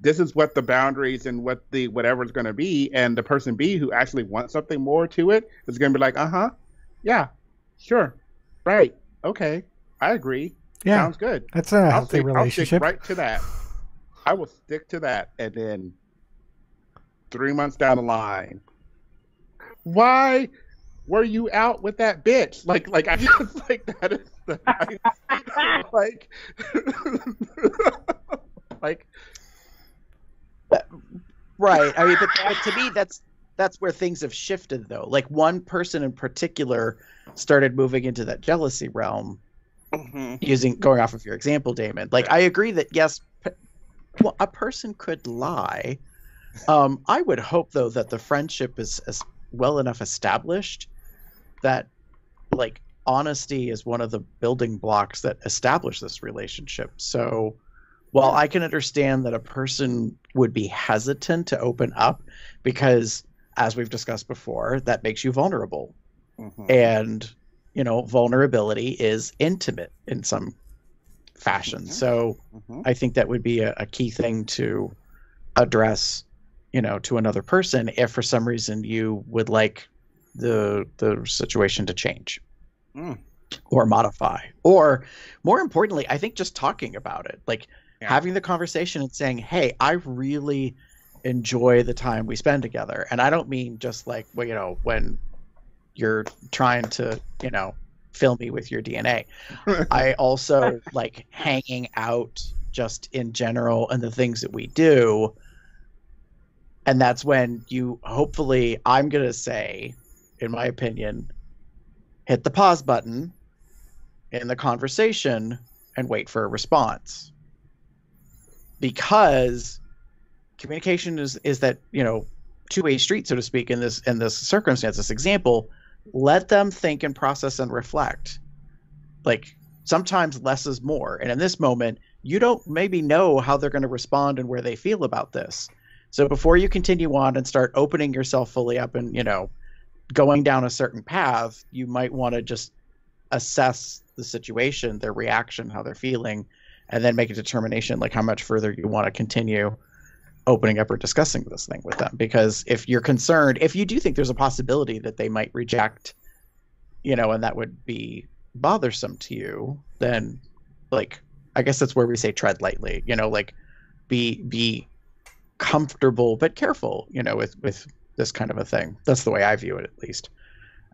this is what the boundaries and what the whatever is going to be, and the person B who actually wants something more to it is going to be like, uh huh, yeah, sure, right, okay, I agree, Yeah, sounds good. that's a I'll healthy stick relationship. right to that. I will stick to that, and then three months down the line, why were you out with that bitch? Like, like I just like that is the I, like, like Right. I mean, but, but to me, that's that's where things have shifted, though. Like one person in particular started moving into that jealousy realm, Mm-hmm. using going off of your example, Damon. Like I agree that yes, well, a person could lie. Um, I would hope though that the friendship is, is well enough established that like honesty is one of the building blocks that establish this relationship. So while I can understand that a person would be hesitant to open up because as we've discussed before, that makes you vulnerable. Mhm. And you know, vulnerability is intimate in some fashion. Mhm. So Mhm. I think that would be a, a key thing to address, you know, to another person if for some reason you would like the the situation to change Mm. or modify. Or more importantly, I think just talking about it. Like Yeah. having the conversation and saying, Hey, I really enjoy the time we spend together. And I don't mean just like well, you know, when you're trying to, you know, fill me with your DNA. I also like hanging out just in general and the things that we do. And that's when you hopefully, I'm going to say, in my opinion, hit the pause button in the conversation and wait for a response. Because communication is, is that, you know, two-way street, so to speak, in this in this circumstance, this example, let them think and process and reflect. Like sometimes less is more. And in this moment, you don't maybe know how they're going to respond and where they feel about this. So before you continue on and start opening yourself fully up and, you know, going down a certain path, you might want to just assess the situation, their reaction, how they're feeling, and then make a determination like how much further you want to continue opening up or discussing this thing with them. Because if you're concerned if you do think there's a possibility that they might reject you know and that would be bothersome to you then like i guess that's where we say tread lightly you know like be be comfortable but careful you know with with this kind of a thing. That's the way i view it at least.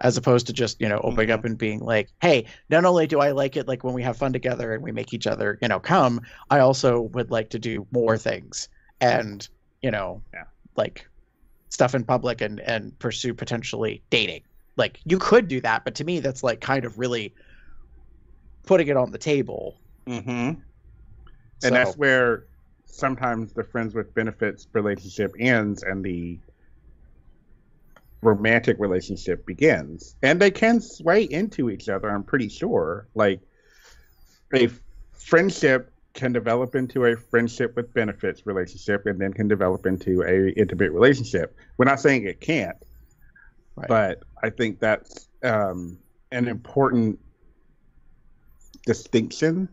As opposed to just you know opening up and being like hey not only do i like it like when we have fun together and we make each other you know come i also would like to do more things and you know Yeah. like stuff in public and and pursue potentially dating. Like you could do that but to me that's like kind of really putting it on the table. Mm-hmm. And So- that's where sometimes the friends with benefits relationship ends and the romantic relationship begins. And they can sway into each other, I'm pretty sure. Like a friendship can develop into a friendship with benefits relationship and then can develop into a intimate relationship. We're not saying it can't, Right. but I think that's um, an important distinction,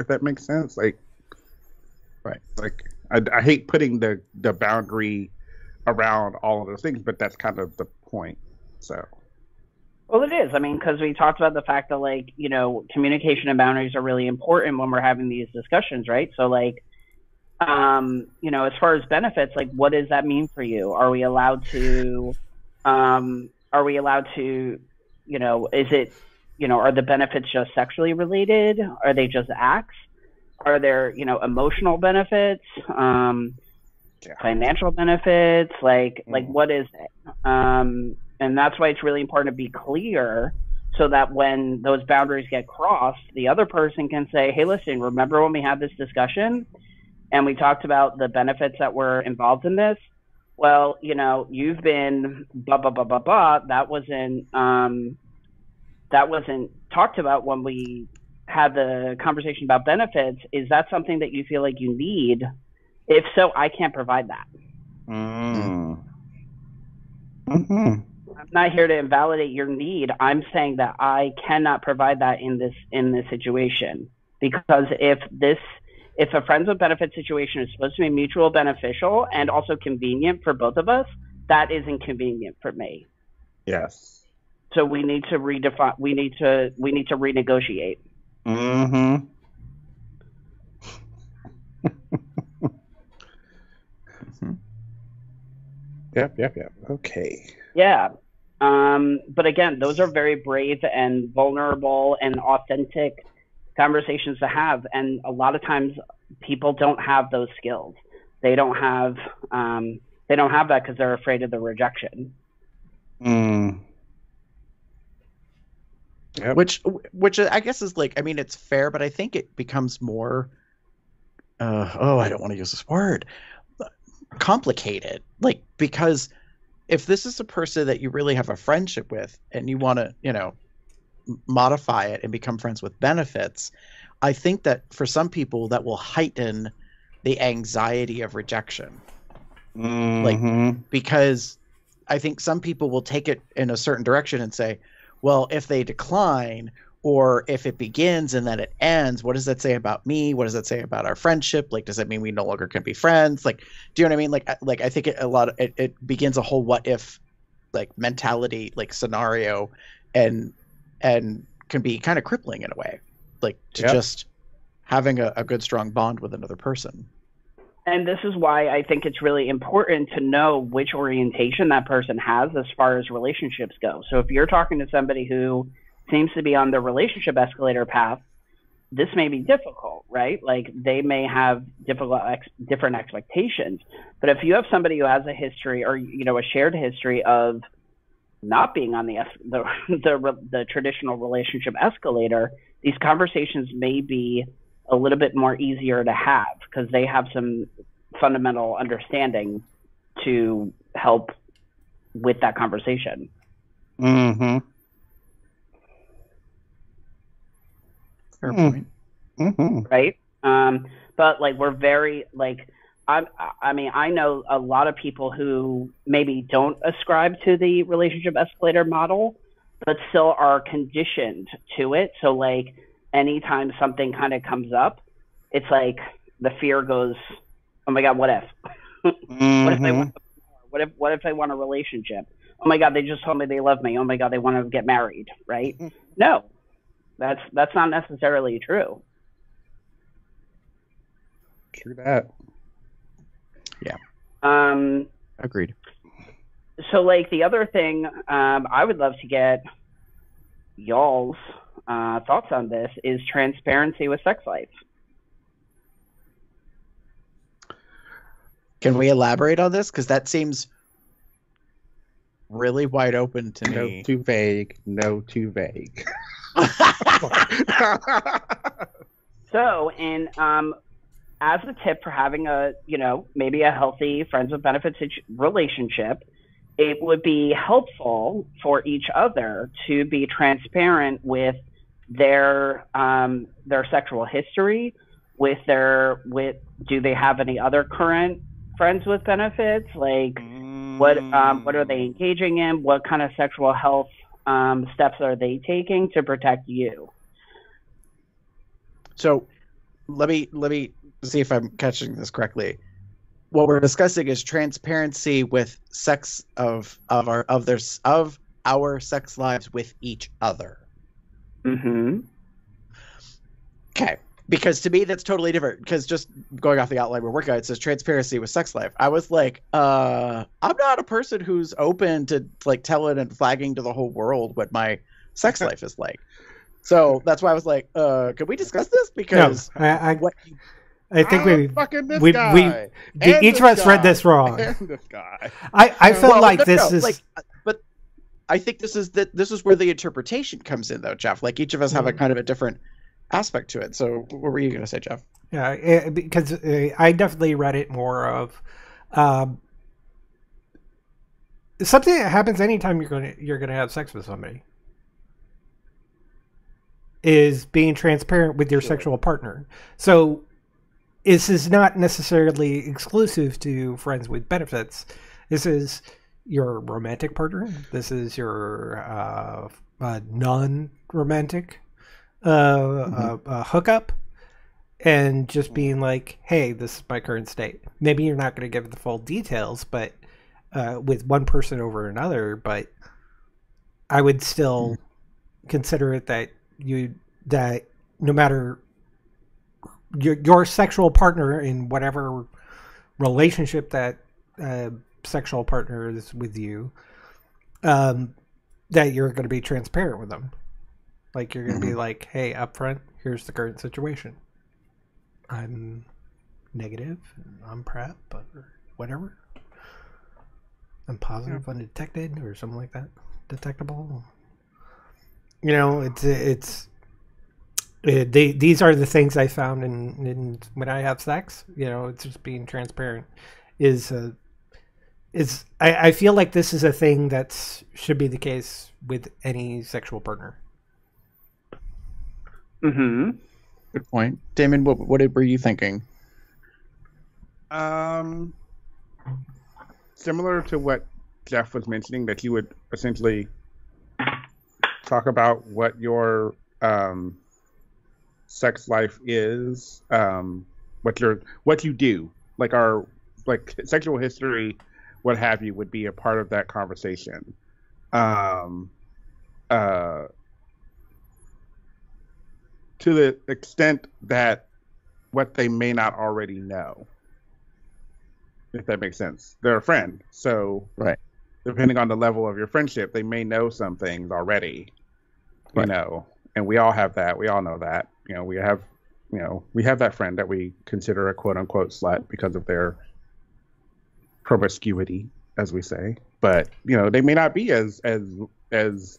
if that makes sense. Like, Right. Like, I, I hate putting the the boundary around all of those things, but that's kind of the point. So, Well, it is. I mean, because we talked about the fact that, like, you know, communication and boundaries are really important when we're having these discussions, right? So, like, um, you know, as far as benefits, like, what does that mean for you? Are we allowed to, um, are we allowed to, you know, is it, you know, are the benefits just sexually related? Are they just acts? Are there, you know, emotional benefits? Um, Yeah. financial benefits like like Mm. what is it um and that's why it's really important to be clear so that when those boundaries get crossed the other person can say hey listen remember when we had this discussion and we talked about the benefits that were involved in this well you know you've been blah blah blah blah blah that wasn't um that wasn't talked about when we had the conversation about benefits is that something that you feel like you need if so, I can't provide that. mm. hmm I'm not here to invalidate your need. I'm saying that I cannot provide that in this in this situation because if this if a friends with benefits situation is supposed to be mutual beneficial and also convenient for both of us, that is inconvenient for me. yes. So we need to redefine. We need to we need to renegotiate. Mm-hmm. Yep, yep, yep. Okay. Yeah. Um, but again, those are very brave and vulnerable and authentic conversations to have. And a lot of times people don't have those skills. They don't have, um, they don't have that because they're afraid of the rejection. Mm. Yep. which which I guess is like I mean it's fair, but I think it becomes more. Uh, oh, I don't want to use this word. Complicated, like because if this is a person that you really have a friendship with and you want to, you know, modify it and become friends with benefits, I think that for some people that will heighten the anxiety of rejection Mhm. because I think some people will take it in a certain direction and say, well, if they decline or if it begins and then it ends, what does that say about me? What does that say about our friendship? Like, does that mean we no longer can be friends? Like, do you know what I mean? Like, like I think it, a lot of it, it begins a whole what if like mentality, like scenario, and and can be kind of crippling in a way, like to Yep. just having a, a good strong bond with another person. And this is why I think it's really important to know which orientation that person has as far as relationships go. So if you're talking to somebody who seems to be on the relationship escalator path, this may be difficult, right? Like they may have difficult ex- different expectations. But if you have somebody who has a history or you know a shared history of not being on the the the, the traditional relationship escalator, these conversations may be a little bit more easier to have because they have some fundamental understanding to help with that conversation. Mhm. Fair Hmm. point. Mhm. right? Um, but like we're very like I'm. I mean, I know a lot of people who maybe don't ascribe to the relationship escalator model, but still are conditioned to it. So like anytime something kind of comes up, it's like the fear goes, "Oh my god, what if? what if they Mhm. want? What if? What if they want a relationship? Oh my god, they just told me they love me. Oh my god, they want to get married, right? no, that's that's not necessarily true. True that. Yeah. Um, Agreed. so like the other thing um, I would love to get y'all's uh, thoughts on this is transparency with sex life. Can we elaborate on this? Because that seems really wide open to No, me. too vague. No, too vague. So, and um, as a tip for having a you know maybe a healthy friends with benefits relationship, it would be helpful for each other to be transparent with their um, their sexual history, with their with do they have any other current friends with benefits? Like what um, what are they engaging in? What kind of sexual health um, steps are they taking to protect you So let me let me see if I'm catching this correctly. What we're discussing is transparency with sex of of our of their of our sex lives with each other. mm-hmm. Okay. Because to me that's totally different. Because just going off the outline we're working on, it says transparency with sex life. I was like, uh, I'm not a person who's open to like telling and flagging to the whole world what my sex life is like. So that's why I was like, uh, could we discuss this? No, Because I, I, what I think we, we, guy. we and each of us read this wrong. This guy. I, I felt Well, like no, this no, is like, uh, but I think this is that this is where the interpretation comes in, though, Jeff. Like each of us have a Mm. kind of a different aspect to it. So, what were you going to say, Jeff? Yeah, eh, because uh, I definitely read it more of um, something that happens anytime you're gonna you're gonna have sex with somebody is being transparent with your sexual partner. So this is not necessarily exclusive to friends with benefits. This is your romantic partner. This is your uh, uh, non-romantic uh, uh, uh, hookup and just being like, "Hey, this is my current state." Maybe you're not going to give the full details, but uh, with one person over another, but I would still consider it that you that no matter your your sexual partner in whatever relationship that uh, sexual partner is with you, um, that you're going to be transparent with them. Like you're going to be like, "Hey, up front, here's the current situation." I'm negative. I'm PrEP or whatever. I'm positive, undetected, or something like that. Detectable. you know, it's it's uh, they, these are the things I found in, in when I have sex. You know, it's just being transparent. Is uh, is I, I feel like this is a thing that should be the case with any sexual partner. Mm-hmm. Good point, Damon. What what were you thinking? Um, similar to what Jeff was mentioning, that you would essentially talk about what your um, sex life is, um, what your what you do, like our like sexual history, what have you, would be a part of that conversation. Um, uh, to the extent that what they may not already know if that makes sense. They're a friend, so Right. Depending on the level of your friendship, they may know some things already. You Right. know, and we all have that. We all know that. You know, we have, you know, we have that friend that we consider a quote unquote slut because of their promiscuity, as we say. But you know, they may not be as as as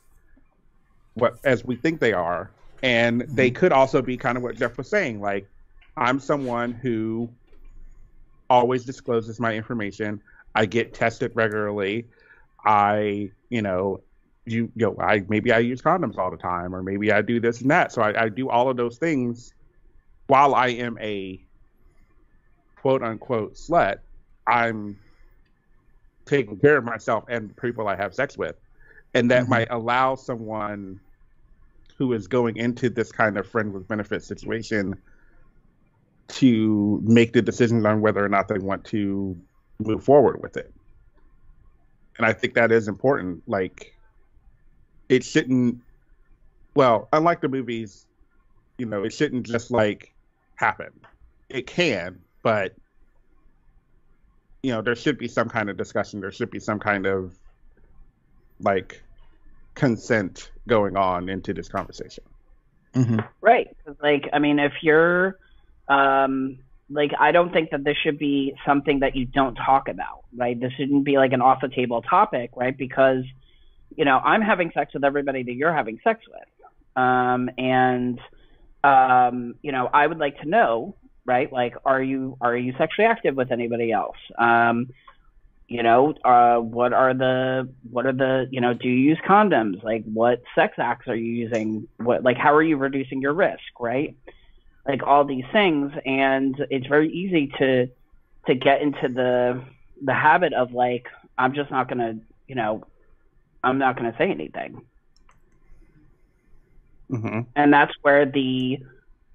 what as we think they are, and they could also be kind of what Jeff was saying. Like, I'm someone who always discloses my information. I get tested regularly. I, you know, you, you know, I maybe I use condoms all the time, or maybe I do this and that. So I, I do all of those things while I am a quote unquote slut. I'm taking care of myself and people I have sex with, and that Mhm. might allow someone who is going into this kind of friend with benefit situation to make the decisions on whether or not they want to move forward with it. And I think that is important. Like, it shouldn't, well, unlike the movies, you know, it shouldn't just like happen. It can, but, you know, there should be some kind of discussion. There should be some kind of like consent going on into this conversation. Mm-hmm. Right. 'Cause, Like, I mean, if you're, um, like, I don't think that this should be something that you don't talk about, right? This shouldn't be like an off the table topic, right? Because, you know, I'm having sex with everybody that you're having sex with. Um, and, um, you know, I would like to know, right? Like, are you, are you sexually active with anybody else? Um, you know, uh, what are the, what are the, you know, do you use condoms? Like, what sex acts are you using? What, like, how are you reducing your risk, right? Like all these things, and it's very easy to, to get into the, the habit of like, I'm just not gonna, you know, I'm not gonna say anything Mm-hmm. and that's where the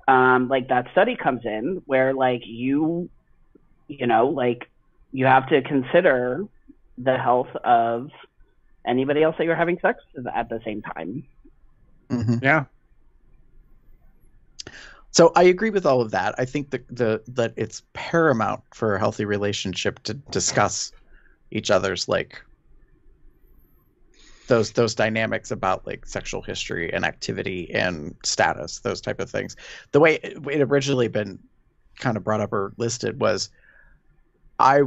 um like that study comes in where like you you know like you have to consider the health of anybody else that you're having sex with at the same time Mm-hmm. Yeah. So I agree with all of that. I think that the that it's paramount for a healthy relationship to discuss each other's like those those dynamics about like sexual history and activity and status, those type of things. The way it, it originally been kind of brought up or listed was I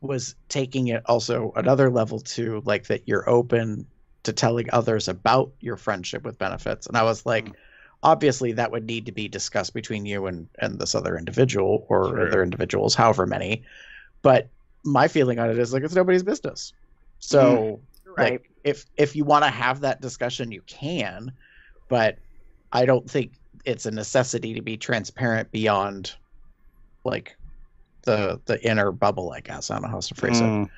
was taking it also another level to like that you're open to telling others about your friendship with benefits. And I was like, mm-hmm. obviously that would need to be discussed between you and and this other individual or Sure. other individuals however many. But my feeling on it is like it's nobody's business. So mm-hmm. right like if if you want to have that discussion you can. But i don't think it's a necessity to be transparent beyond like the the inner bubble i guess i don't know how else to phrase it Mm.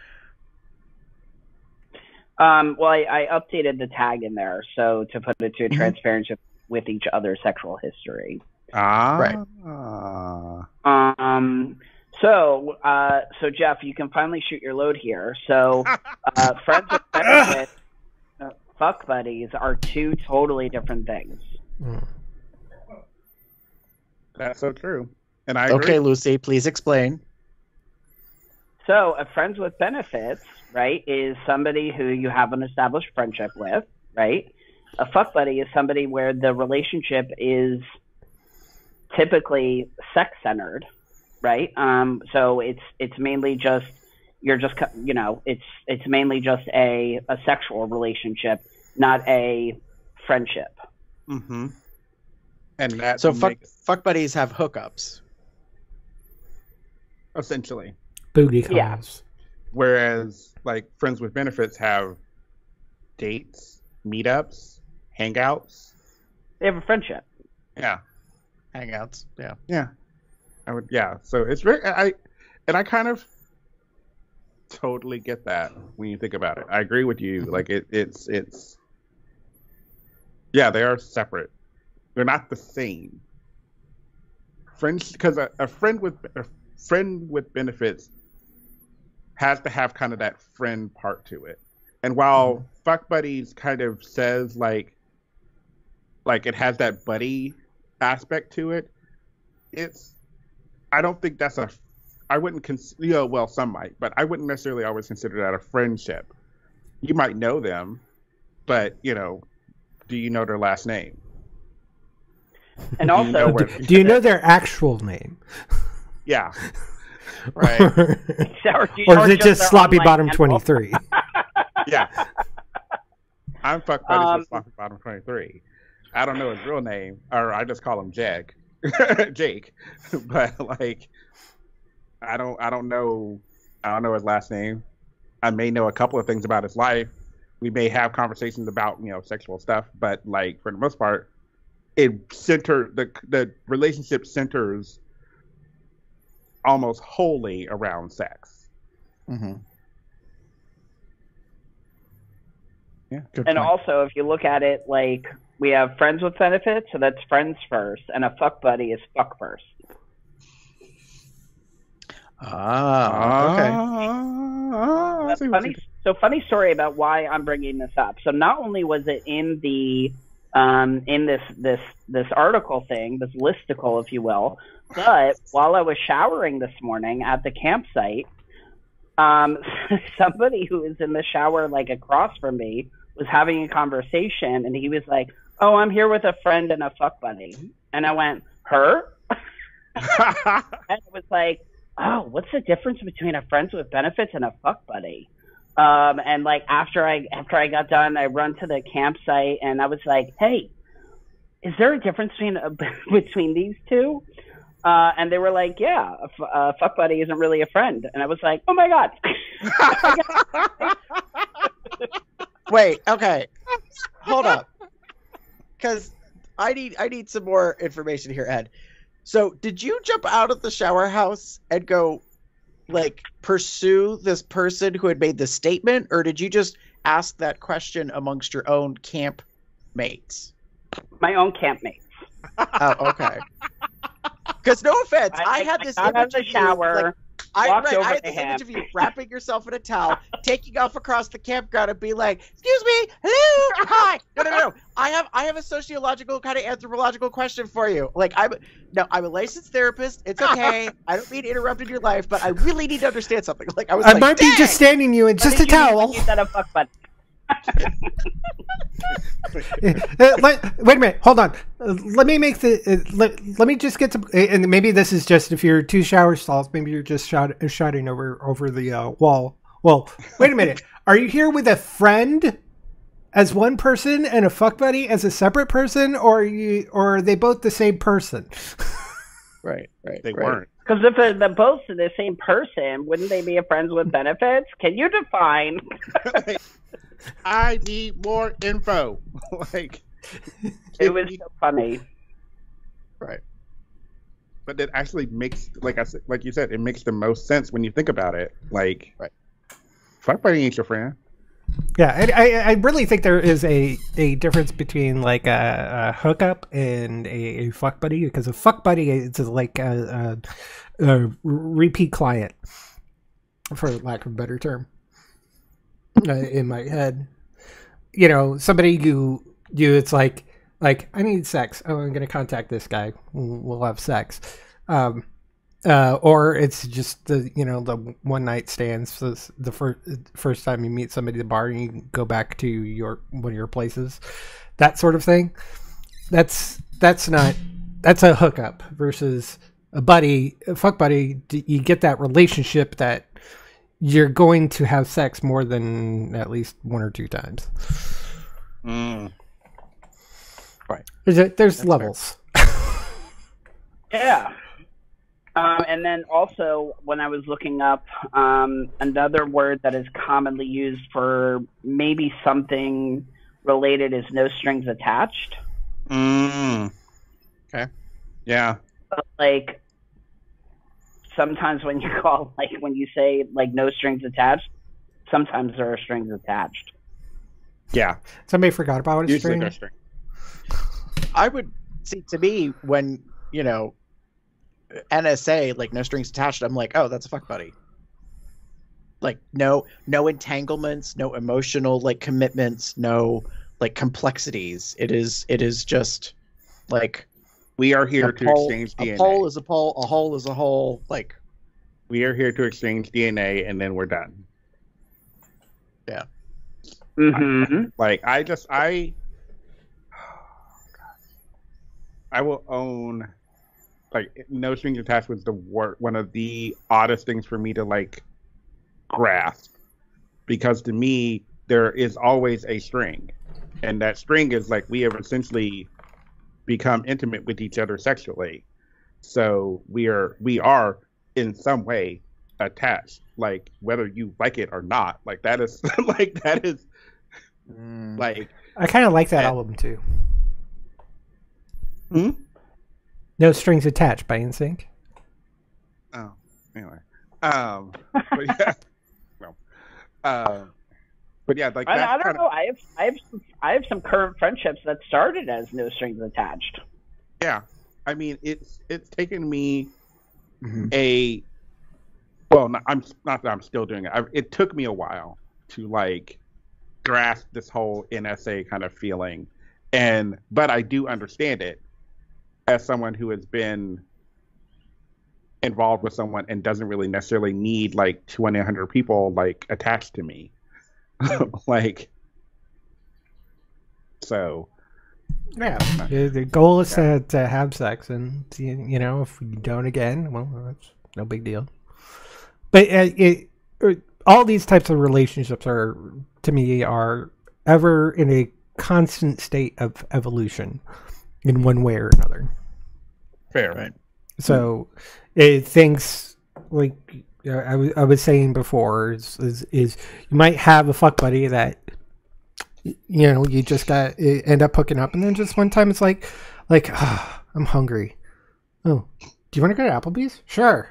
um well I, I updated the tag in there so to put it to a Mhm. transparency with each other's sexual history Ah. Right. Um. So, uh, so Jeff, you can finally shoot your load here. So, uh, friends with benefits, uh, fuck buddies are two totally different things. Mm. That's so true. And I agree. okay lucy please explain So, a friends with benefits, right, is somebody who you have an established friendship with, right? A fuck buddy is somebody where the relationship is typically sex centered, right? Um, so it's it's mainly just you're just you know it's it's mainly just a a sexual relationship, not a friendship. Mm-hmm. and that So fuck, makes fuck buddies have hookups. Essentially. Booty calls. Yeah. Whereas like friends with benefits have dates, meetups, hangouts. They have a friendship. Yeah. Hangouts. Yeah. Yeah. I would yeah. So it's very I and I kind of totally get that when you think about it. I agree with you. Mm-hmm. Like it it's it's yeah, they are separate. They're not the same. Friends because a, a friend with a friend with benefits has to have kind of that friend part to it. And while mm-hmm. Fuck Buddies kind of says like like it has that buddy aspect to it, it's I don't think that's a I wouldn't consider you know, well some might, but I wouldn't necessarily always consider that a friendship. You might know them, but you know, do you know their last name? And Do you also, know where- Do you know their actual name? yeah. Right. or or, is it just Sloppy Bottom 23? Yeah. I'm fucked buddies Um, with Sloppy Bottom 23. I don't know his real name, or I just call him Jack, Jake. But like I don't I don't know I don't know his last name. I may know a couple of things about his life. We may have conversations about, you know, sexual stuff, but like for the most part, it center the the relationship centers almost wholly around sex. mm-hmm. Yeah. Good And point. also, if you look at it, like we have friends with benefits, so that's friends first, and a fuck buddy is fuck first. Ah. Okay. Ah, I That's funny. So funny story about why I'm bringing this up. So not only was it in the um, in this this this article thing, this listicle, if you will, but while I was showering this morning at the campsite, um, somebody who was in the shower like across from me was having a conversation, and he was like, "Oh, I'm here with a friend and a fuck buddy," and I went, "Her?" and it was like, oh, what's the difference between a friends with benefits and a fuck buddy? Um, and like after I after I got done, I run to the campsite and I was like, hey, is there a difference between uh, between these two? Uh, and they were like, yeah, a, f- a fuck buddy isn't really a friend. And I was like, oh my god. Wait. Okay. Hold up. Because I need I need some more information here, Ed. So, did you jump out of the shower house and go, like, pursue this person who had made the statement, or did you just ask that question amongst your own camp mates? my own campmate. Oh, okay. Because no offense, I, I, had this got out of image the of you, shower. like, I, right, over I had this him. image of you wrapping yourself in a towel, taking off across the campground, and be like, "Excuse me, hello, hi." No, no, no, no. I have, I have a sociological kind of anthropological question for you. Like, I'm, no, I'm a licensed therapist. It's okay. I don't mean to interrupt in your life, but I really need to understand something. Like, I was I like, might be just standing you in just a towel. You said a fuck buddy. Uh, let- wait a minute. Hold on. Uh, let me make the. Uh, let, let me just get some. uh, And maybe this is just if you're two shower stalls. Maybe you're just shot, uh, shouting over over the uh, wall. Well, wait a minute. Are you here with a friend as one person and a fuck buddy as a separate person, or are you, or are they both the same person? Right, right. they right. weren't. Because if they're, they're both the same person, wouldn't they be a friends with benefits? Can you define? I need more info. like It was so funny. Right. but it actually makes like I said, like you said, it makes the most sense when you think about it. Like, Right. fuck buddy ain't your friend. Yeah, I, I, I really think there is a, a difference between like a, a hookup and a, a fuck buddy because a fuck buddy is like a, a, a repeat client, for lack of a better term, uh, in my head. You know, somebody you you it's like like I need sex. Oh, I'm gonna contact this guy. We'll, have sex. Um, uh, or it's just the you know the one night stands. So the first first time you meet somebody at the bar and you go back to your one of your places, that sort of thing. That's that's not that's a hookup versus a buddy, a fuck buddy. You get that relationship that you're going to have sex more than at least one or two times. Mm. There's a, there's levels. Yeah. Um, and then also, when I was looking up, um, another word that is commonly used for maybe something related is no strings attached. Mm. Okay. Yeah. But, like, sometimes when you call, like, when you say, like, no strings attached, sometimes there are strings attached. Yeah. Somebody forgot about a string. no string. I would see to me when you know NSA like no strings attached. I'm like, oh, that's a fuck buddy. Like no no entanglements, no emotional like commitments, no like complexities. It is it is just like We are here a to pole, exchange DNA. a DNA. pole is a pole, a hole is a hole. Like we are here to exchange DNA, and then we're done. Yeah. Mm-hmm. Like I just I I will own like no strings attached was the wor- one of the oddest things for me to like grasp because to me there is always a string and that string is like we have essentially become intimate with each other sexually so we are we are in some way attached like whether you like it or not like that is like that is like I kind of like that Yeah. album too. Hmm? No strings attached by NSYNC. Oh, anyway. Um, but yeah, no. Um, but yeah, like I, I don't kinda- know. I have, I have, some, I have some current friendships that started as no strings attached. Yeah, I mean, it's it's taken me Mhm. a well, not, I'm not that I'm still doing it. I, it took me a while to like grasp this whole NSA kind of feeling, and but I do understand it as someone who has been involved with someone and doesn't really necessarily need like 200 people like attached to me like so Yeah. The, the goal is to, to have sex, and you, you know, if you don't again, well, that's no big deal. But uh, it, uh, all these types of relationships are, to me, are ever in a constant state of evolution, in one way or another. fair Right. So it thinks like I was I was saying before is, is is you might have a fuck buddy that you know you just got eh, end up hooking up and then just one time it's like like ah, I'm hungry. Oh, do you want to go to Applebee's? Sure.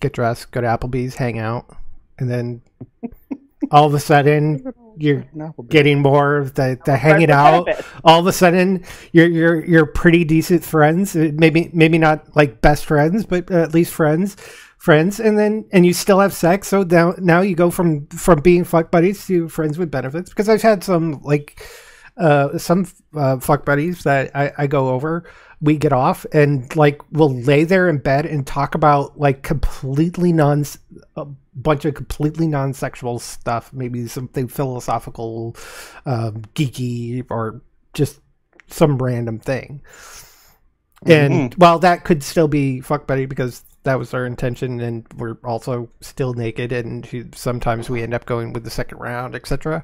Get dressed, go to Applebee's, hang out, and then all of a sudden you're getting more of the, the hanging out all of a sudden you're you're you're pretty decent friends Uh, maybe maybe not like best friends but at least friends friends and then and you still have sex so now now you go from from being fuck buddies to friends with benefits because i've had some like uh some uh, fuck buddies that I, I go over we get off and like we'll lay there in bed and talk about like completely non a bunch of completely non-sexual stuff maybe something philosophical um, geeky or just some random thing. And while that could still be fuck buddy because that was our intention and we're also still naked and sometimes we end up going with the second round etc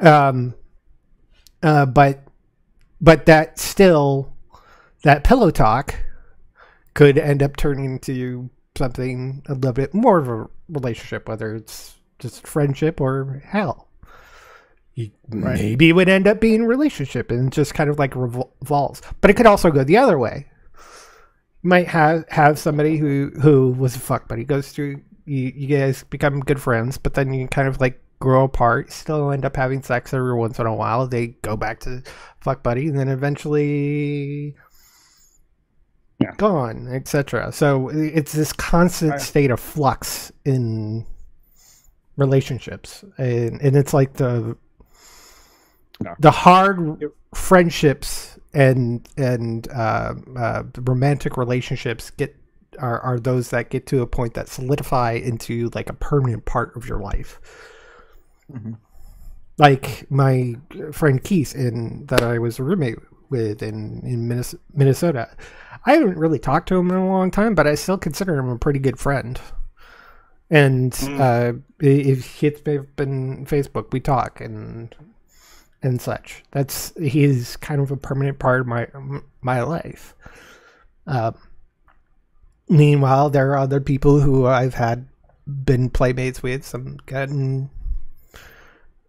um uh but but that still that pillow talk could end up turning into something a little bit more of a relationship whether it's just friendship or hell. You maybe it would end up being a relationship and just kind of like revol- revolves. But it could also go the other way might have have somebody who who was a fuck buddy goes through you, you guys become good friends but then you kind of like grow apart still end up having sex every once in a while they go back to fuck buddy and then eventually Yeah. gone etc so it's this constant I- state of flux in relationships and, and it's like the No. the hard friendships and and uh, uh, romantic relationships get are, are those that get to a point that solidify into like a permanent part of your life. Like my friend keith in that i was a roommate with in in minnesota. I haven't really talked to him in a long time but i still consider him a pretty good friend. And uh, if he hits me up in facebook we talk and and such. That's he's kind of a permanent part of my my life. Uh, meanwhile, there are other people who I've had been playmates with, some gotten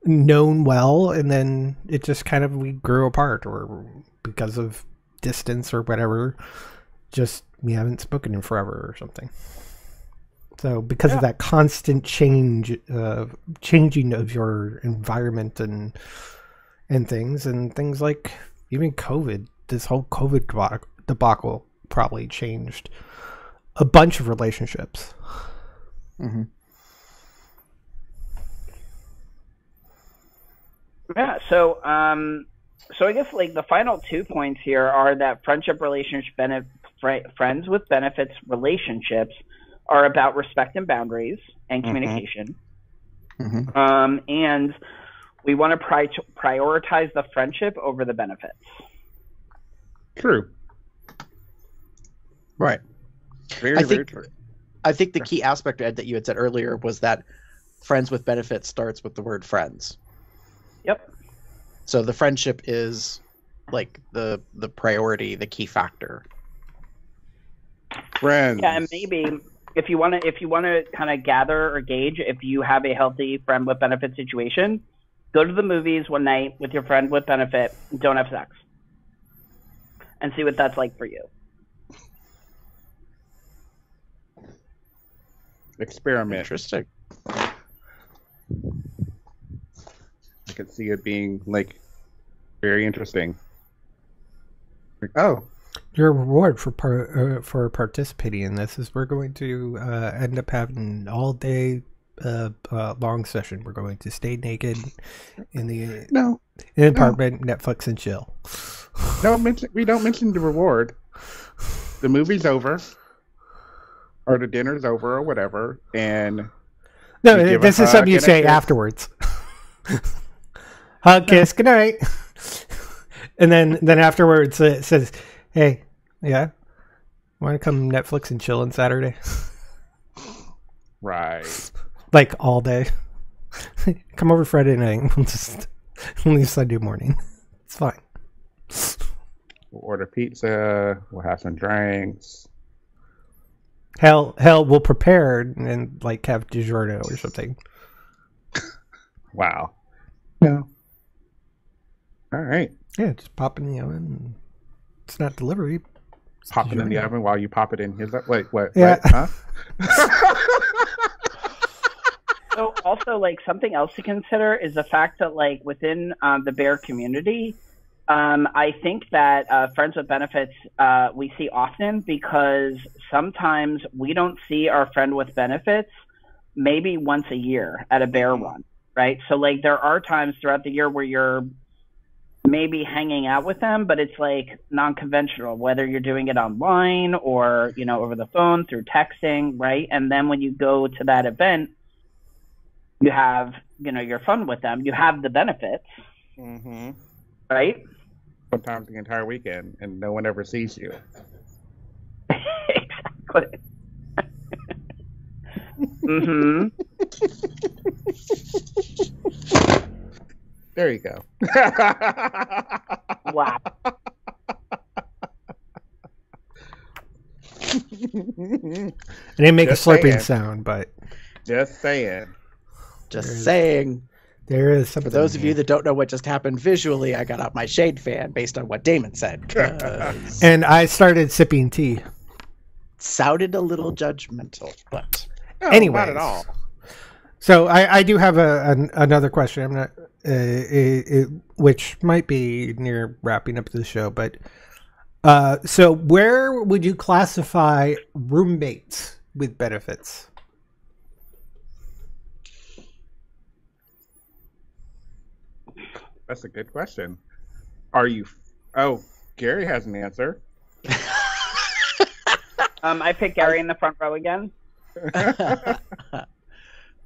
known well, and then it just kind of we grew apart, or because of distance or whatever, just we haven't spoken in forever or something. So because of that constant change, uh, changing of your environment and and things, and things like even COVID, this whole COVID debacle, debacle probably changed a bunch of relationships. Mm-hmm. Yeah. So, um, so I guess like the final two points here are that friendship, relationship, bene- fri friends with benefits, relationships are about respect and boundaries and communication. Mhm. Um, and we want to pri- prioritize the friendship over the benefits. True. Right. Very, I very think- true. I think the key aspect, Ed, that you had said earlier was that friends with benefits starts with the word friends. Yep. So the friendship is like the the priority, the key factor. Friends. Yeah, and maybe if you want to, if you want to kind of gather or gauge if you have a healthy friend with benefit situation, go to the movies one night with your friend with benefit. Don't have sex, and see what that's like for you. Experiment. Interesting. I could see it being like very interesting. Like, oh, Your reward for par- uh, for participating in this is we're going to uh, end up having all day uh, uh, long session. We're going to stay naked in the no, in the apartment, Netflix and chill. don't mention. We don't mention the reward. The movie's over, or the dinner's over, or whatever, and No, You give a this is something you say afterwards. hug, kiss, good night. and then then afterwards it says, "Hey, yeah, want to come Netflix and chill on Saturday, right. Like all day? come over Friday night. We'll just leave Sunday morning. It's fine." We'll order pizza. We'll have some drinks. Hell, hell, we'll prepare and like have DiGiorno or something. Wow. No. All right. Yeah, just pop in the oven. It's not delivery. It's Pop it in the oven while you pop it in his. Wait, what? Yeah. What? Huh? So also like something else to consider is the fact that like within um, the bear community, um, I think that uh, friends with benefits uh, we see often because sometimes we don't see our friend with benefits maybe once a year at a bear run, right? So like there are times throughout the year where you're maybe hanging out with them, but it's like non-conventional, whether you're doing it online or you know over the phone through texting, right? And then when you go to that event you have you know your fun with them you have the benefits mm-hmm. right Sometimes the entire weekend, and no one ever sees you. exactly hmm There you go. wow I didn't make Just a slurping saying. sound, but Just saying. Just There is- saying. there is something. For those of you that don't know what just happened visually, I got out my shade fan based on what Damon said. and I started sipping tea. sounded a little judgmental, but No, Anyways. not at all. So I, I do have a, an, another question. I'm not, uh, it, it, which might be near wrapping up the show, but uh, so where would you classify roommates with benefits? That's a good question. Are you? Oh, Gary has an answer. um i picked gary in the front row again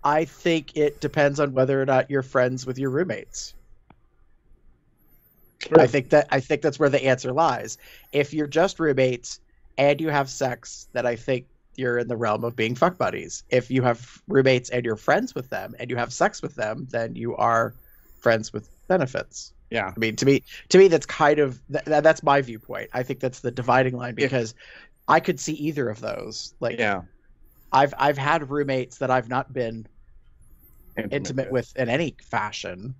I think it depends on whether or not you're friends with your roommates. I think that I think that's where the answer lies. If you're just roommates and you have sex, then I think you're in the realm of being fuck buddies. If you have roommates and you're friends with them and you have sex with them, then you are friends with benefits. Yeah. I mean, to me, to me, that's kind of th- that's my viewpoint. I think that's the dividing line because I could see either of those. Like, Yeah. I've I've had roommates that I've not been intimate with in any fashion.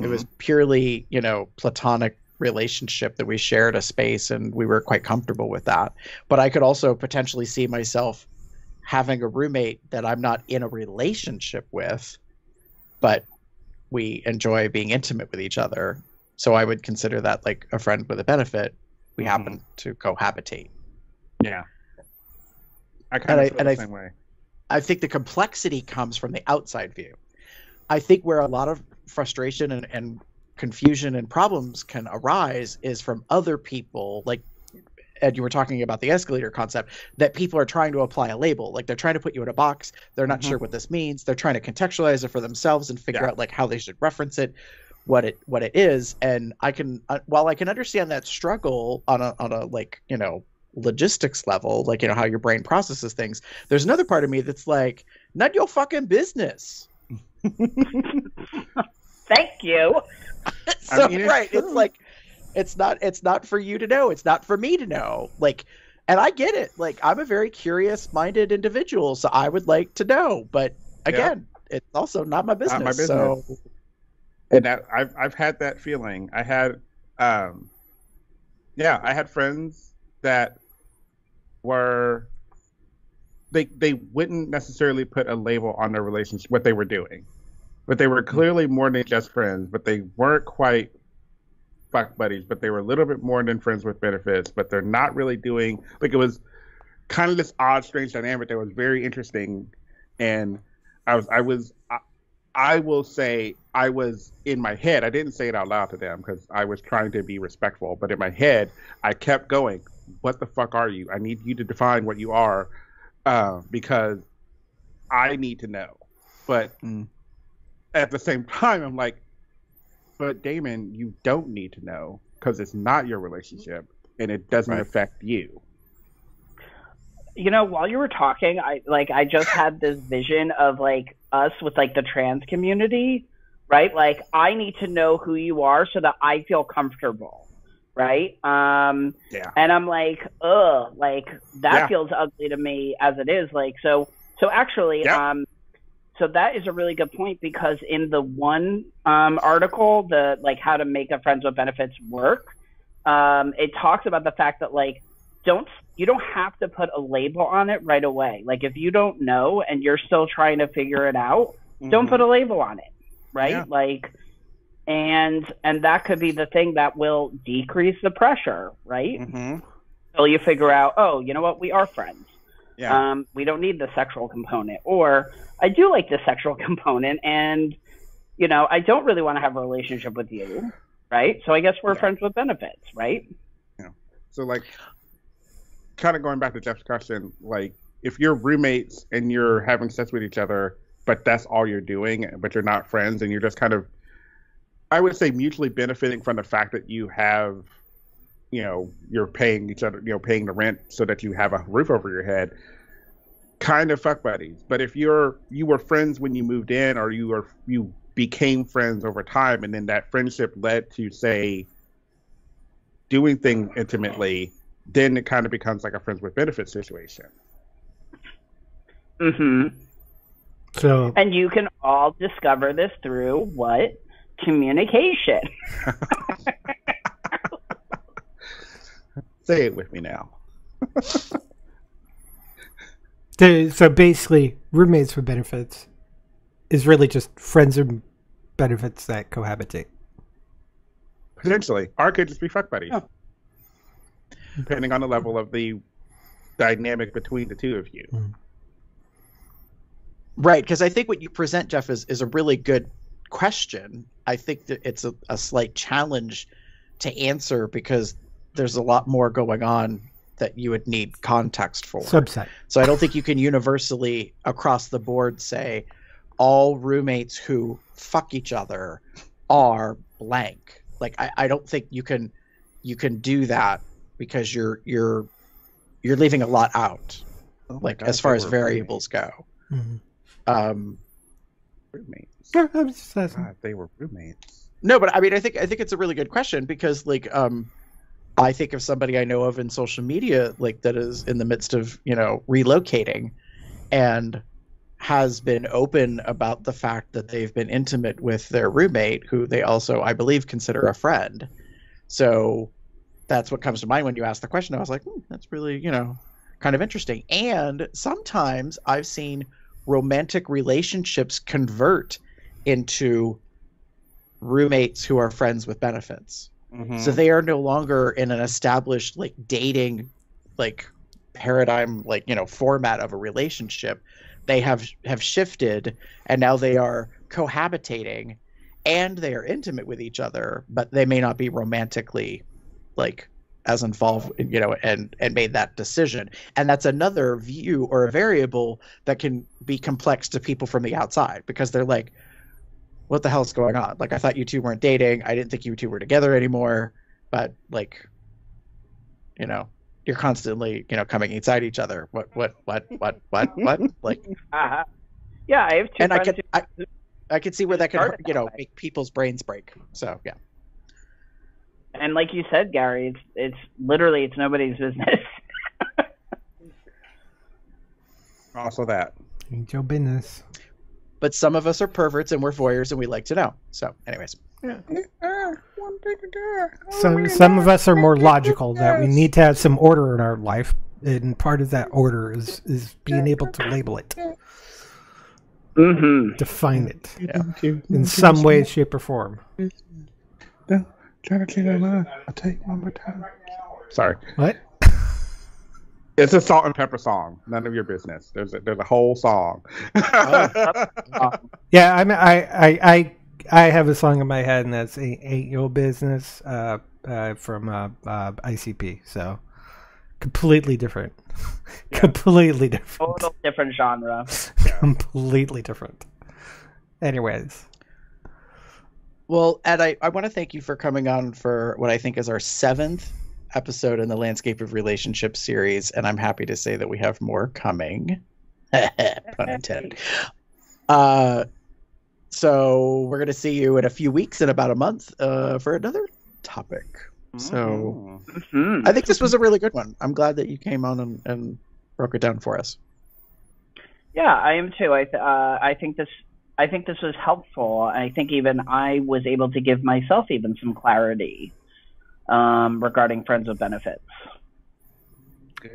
It was mm-hmm. purely, you know, platonic relationship that we shared a space and we were quite comfortable with that. But I could also potentially see myself having a roommate that I'm not in a relationship with, but we enjoy being intimate with each other. So I would consider that like a friend with a benefit. We mm-hmm. happen to cohabitate. Yeah. I kind I- of feel and the I- same way. I think the complexity comes from the outside view. I think where a lot of frustration and, and confusion and problems can arise is from other people, like Ed, you were talking about the escalator concept, that people are trying to apply a label. Like they're trying to put you in a box. They're not Mhm. sure what this means. They're trying to contextualize it for themselves and figure Yeah. out like how they should reference it, what it what it is. And I can uh, while I can understand that struggle on a on a like you know logistics level, like you know how your brain processes things. There's another part of me that's like, not your fucking business. Thank you. so mean, right, it's like it's not it's not for you to know. It's not for me to know. Like and I get it. Like I'm a very curious minded individual, so I would like to know. But again, it's also not my business. Not my So business. and that I've I've had that feeling. I had, um, yeah, I had friends that were they they wouldn't necessarily put a label on their relationship, what they were doing, but they were clearly more than just friends. But they weren't quite fuck buddies, but they were a little bit more than friends with benefits. But they're not really doing like it was kind of this odd, strange dynamic that was very interesting, and I was I was. I, I will say I was in my head. I didn't say it out loud to them because I was trying to be respectful. But in my head, I kept going. What the fuck are you? I need you to define what you are, uh, because I need to know. But Mm. at the same time, I'm like, but Damon, you don't need to know because it's not your relationship and it doesn't Right. affect you. you know while you were talking i like i just had this vision of like us with like the trans community right like i need to know who you are so that i feel comfortable right um Yeah. and i'm like ugh like that Yeah. feels ugly to me as it is like so so actually Yeah. um so that is a really good point because in the one um, article, the like how to make a friends with benefits work, um, it talks about the fact that like don't you don't have to put a label on it right away. Like if you don't know and you're still trying to figure it out, don't Mhm. put a label on it, right? Yeah. Like and and that could be the thing that will decrease the pressure, right? Mhm. Until you figure out, oh, you know what, we are friends. Yeah. Um, we don't need the sexual component. Or I do like the sexual component, and you know, I don't really want to have a relationship with you, right? So I guess we're Yeah. friends with benefits, right? Yeah. So like, kind of going back to Jeff's question, like if you're roommates and you're having sex with each other, but that's all you're doing, but you're not friends, and you're just kind of, I would say, mutually benefiting from the fact that you have, you know, you're paying each other, you know, paying the rent so that you have a roof over your head. Kind of fuck buddies, but if you're you were friends when you moved in, or you were you became friends over time, and then that friendship led to say doing things intimately, then it kind of becomes like a friends with benefits situation. hmm So And you can all discover this through what communication. Say it with me now. so basically, roommates for benefits is really just friends with benefits that cohabitate. Potentially, or it could just be fuck buddies, Yeah. depending on the level of the dynamic between the two of you. Mm-hmm. Right, because I think what you present, Jeff, is, is a really good question. I think that it's a, a slight challenge to answer because there's a lot more going on that you would need context for. Subset. So I don't think you can universally across the board say all roommates who fuck each other are blank. Like I, I don't think you can you can do that because you're you're you're leaving a lot out. Oh Like God, as far as were variables go. Mhm. Um roommates. Yeah, I'm just asking. God, they were roommates. No, but I mean, I think I think it's a really good question because, like, um, I think of somebody I know of in social media, like that is in the midst of you know relocating, and has been open about the fact that they've been intimate with their roommate, who they also, I believe, consider a friend. So that's what comes to mind when you ask the question. I was like, hmm, that's really, you know, kind of interesting. And sometimes I've seen romantic relationships convert into roommates who are friends with benefits. Mhm. So they are no longer in an established like dating like paradigm like you know format of a relationship. They have have shifted and now they are cohabitating and they are intimate with each other, but they may not be romantically like as involved you know and and made that decision and that's another view or a variable that can be complex to people from the outside because they're like what the hell's going on like i thought you two weren't dating i didn't think you two were together anymore but like you know you're constantly you know coming inside each other what what what what what what like Uh-huh. Yeah, I have two and i friends could I, I could see where that could you know way. make people's brains break so yeah and like you said, Gary, it's it's literally it's nobody's business. Also that. Ain't your business. But some of us are perverts and we're voyeurs and we like to know. So anyways. Some some of us are more logical. That we need to have some order in our life, and part of that order is is being able to label it, mm-hmm. define it. In some way, shape, or form. Try to clear that line. I'll take one more time. Sorry. What? It's a Salt-N-Pepa song. None of your business. There's a, there's a whole song. Yeah, I mean, I, I, I, I have a song in my head, and that's "Ain't, ain't Your Business" uh, uh, from uh, uh, ICP. So completely different. completely different. Total different genre. completely different. Anyways, Well, Ed, I, I want to thank you for coming on for what I think is our seventh episode in the Landscape of Relationships series, and I'm happy to say that we have more coming. Pun intended. Uh, so we're going to see you in a few weeks, in about a month, uh, for another topic. So hmm I think this was a really good one. I'm glad that you came on and, and broke it down for us. Yeah, I am too. I th- uh, I think this I think this was helpful. I think even I was able to give myself even some clarity um, regarding friends with benefits.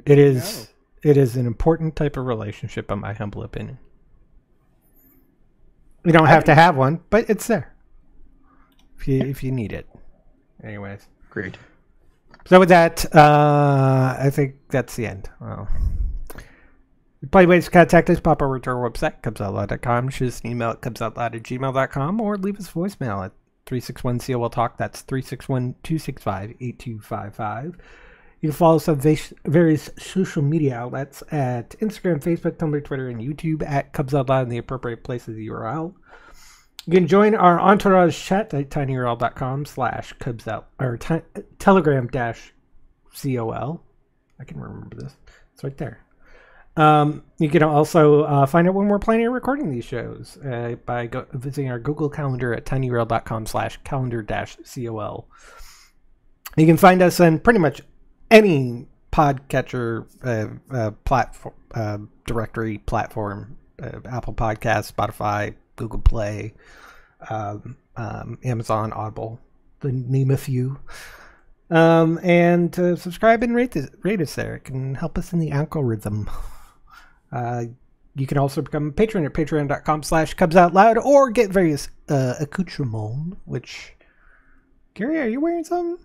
it is it is an important type of relationship, in my humble opinion. You don't have to have one, but it's there if you if you need it. Anyways. Agreed. So with that, uh, I think that's the end. Well, Plenty of ways to contact us. Pop over to our website, cubsoutloud.com. Shoot us an email at cubsoutloud at gmail.com or leave us a voicemail at 361 COL Talk. That's 361 265 8255. You can follow us on various social media outlets at Instagram, Facebook, Tumblr, Twitter, and YouTube at Cubs Out Loud in the appropriate place of the URL. You can join our entourage chat at tinyurl.com slash cubs out or telegram dash col. I can remember this. It's right there. Um, you can also uh, find out when we're planning on recording these shows uh, by go- visiting our Google Calendar at tinyurl.com slash calendar dash col. You can find us on pretty much any podcatcher uh, uh, platform uh, directory platform uh, apple podcast spotify google play um, um, amazon audible to name a few. Um, and uh, subscribe and rate, this, rate us there. It can help us in the algorithm uh, you can also become a patron at patreon.com slash cubs out loud or get various uh, accoutrements which gary are you wearing something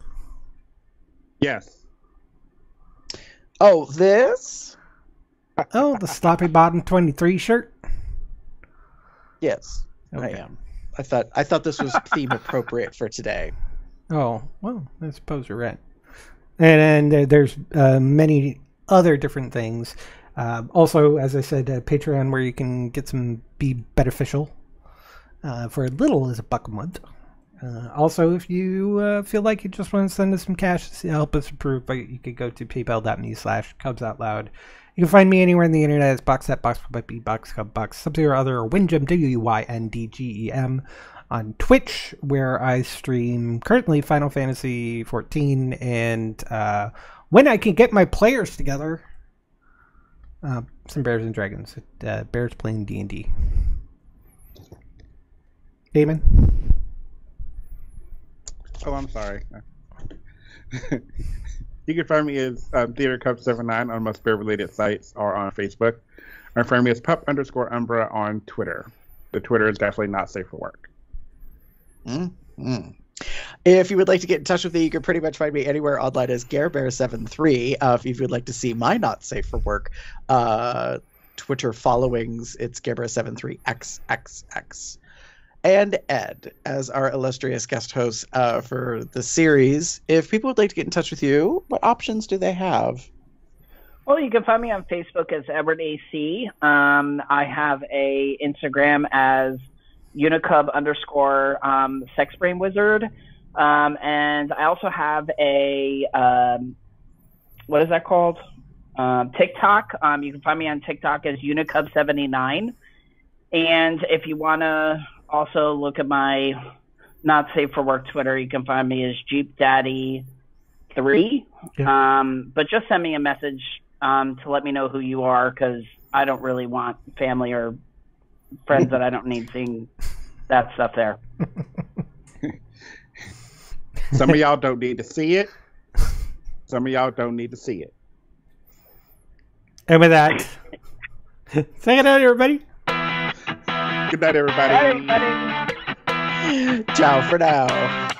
Yes. Oh, this? Oh, the sloppy bottom twenty three shirt. Yes, Okay. I am. I thought I thought this was theme appropriate for today. Oh well, I suppose you're right. And, and there's uh, many other different things. Uh, also, as I said, uh, Patreon where you can get some be beneficial uh, for as little as a buck a month. Uh, also, if you uh, feel like you just want to send us some cash to help us improve, you could go to paypal.me slash cubs out loud. You can find me anywhere on the internet as Box by B, Box Cub, Box, something or other, or Wyndgem, W Y N D G E M. on Twitch, where I stream currently Final Fantasy 14, and uh, when I can get my players together, uh, some Bears and Dragons. Uh, Bears playing D and D. Damon. Oh, I'm sorry. you can find me as um, Theater Cup 79 on most bear related sites or on Facebook. Or find me as pup underscore umbra on Twitter. The Twitter is definitely not safe for work. Mm. If you would like to get in touch with me, you can pretty much find me anywhere online as GareBear73. Uh, if you would like to see my not safe for work uh, Twitter followings, it's GareBear73XXX. And Ed, as our illustrious guest host uh, for the series. If people would like to get in touch with you, what options do they have? Well, you can find me on Facebook as Edward AC. Um, I have a Instagram as Unicub underscore um, Sex Brain Wizard, um, and I also have a um, what is that called? Um, TikTok. Um, you can find me on TikTok as Unicub seventy nine. And if you want to also look at my not safe for work Twitter, you can find me as Jeep Daddy three. Um, but just send me a message um, to let me know who you are because I don't really want family or friends that I don't need seeing that stuff there. Some of y'all don't need to see it. Some of y'all don't need to see it. And with that, say good night, everybody. Good night, everybody. Bye, everybody. Ciao for now.